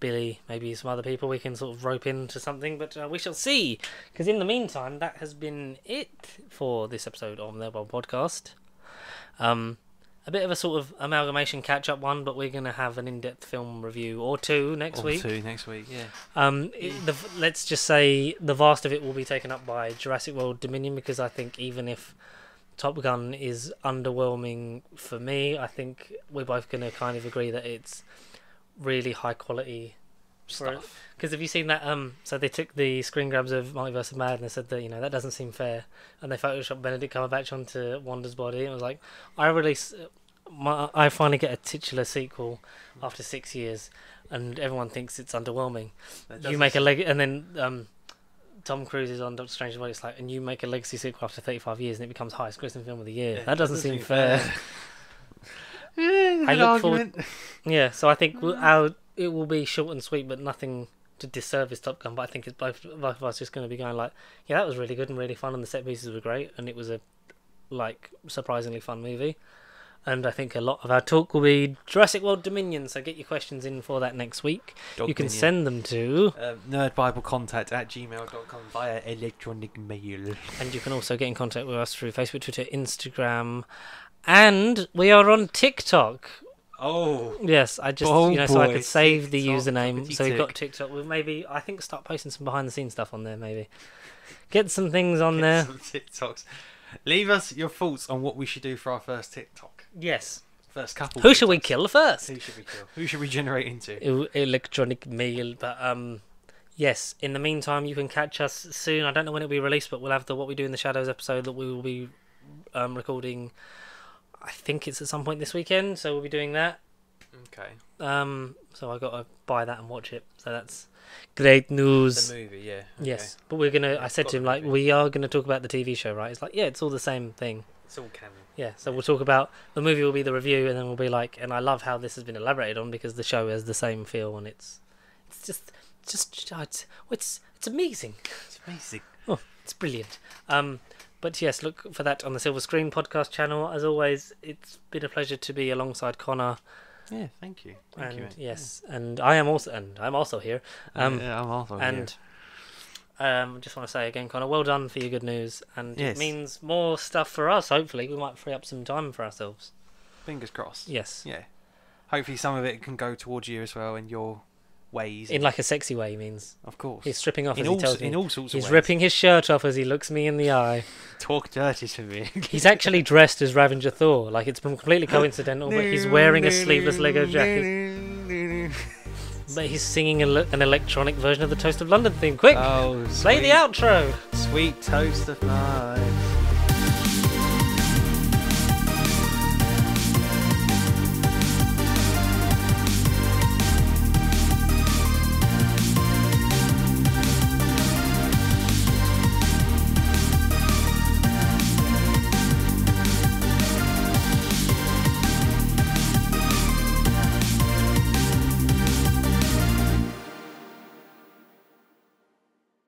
Billy, maybe some other people we can sort of rope into something, but uh, we shall see. Because in the meantime, that has been it for this episode of the World Podcast. Um, a bit of a sort of amalgamation catch-up one, but we're going to have an in-depth film review or two next Or week. two next week, yeah. Um, it, the, let's just say the vast of it will be taken up by Jurassic World Dominion because I think even if Top Gun is underwhelming for me, I think we're both going to kind of agree that it's really high quality Stuff. because have you seen that? Um, so they took the screen grabs of Multiverse of Madness and said that you know that doesn't seem fair, and they photoshopped Benedict Cumberbatch onto Wanda's body. And it was like, I really, s- my, I finally get a titular sequel after six years, and everyone thinks it's underwhelming. You make a leg, and then um, Tom Cruise is on Doctor Strange. What it's like, and you make a legacy sequel after thirty-five years, and it becomes highest grossing film of the year. Yeah, that doesn't, seem seem fair. Yeah, I look forward- Yeah, so I think we'll, our it will be short and sweet, but nothing to disservice Top Gun. But I think it's both both of us just going to be going like, yeah, that was really good and really fun, and the set pieces were great, and it was a like surprisingly fun movie. And I think a lot of our talk will be Jurassic World Dominion. So get your questions in for that next week. Dog you can send them to, um, nerdbiblecontact at gmail.com via electronic mail. and you can also get in contact with us through Facebook, Twitter, Instagram, and we are on TikTok. Oh, Yes, I just Oh you know so I could save the TikTok, username. So we've got. TikTok. We'll maybe I think start posting some behind the scenes stuff on there. Maybe get some things on get there. some TikToks. Leave us your thoughts on what we should do for our first TikTok. Yes. First couple. Who should we kill first? Who should we kill? Who should we generate into? E- Electronic mail, but um, yes. In the meantime, you can catch us soon. I don't know when it'll be released, but we'll have the what we do in the shadows episode that we will be um recording. I think it's at some point this weekend, so we'll be doing that. Okay. Um, so I got to buy that and watch it. So that's great news. The movie, yeah. Yes, but we're gonna. Yeah, I said to him like, we are gonna talk about the TV show, right? It's like, yeah, it's all the same thing. It's all canon. Yeah, so we'll talk about the movie. Will be the review, and then we'll be like, and I love how this has been elaborated on because the show has the same feel, and it's, it's just, it's just, oh, it's, it's, it's amazing. It's amazing. Oh, It's brilliant. Um, but yes, look for that on the Silver Screen podcast channel. As always, it's been a pleasure to be alongside Connor, Yeah, thank you. Thank and you. yes, and I am also, and I'm also here. Yeah. Um, yeah, I'm also and um, just want to say again, Connor, well done for your good news, and Yes. it means more stuff for us. Hopefully, we might free up some time for ourselves. Fingers crossed. Yes, Yeah. Hopefully, some of it can go towards you as well in your ways. in like a sexy way. He means of course. he's stripping off in as all he tells me. in all sorts He's of ways. ripping his shirt off as he looks me in the eye. Talk dirty to me. He's actually dressed as Ravager Thor. Like it's completely coincidental, but he's wearing a sleeveless Lego jacket. But he's singing an electronic version of the Toast of London theme. Quick, Oh, play the outro. Sweet toast of mine.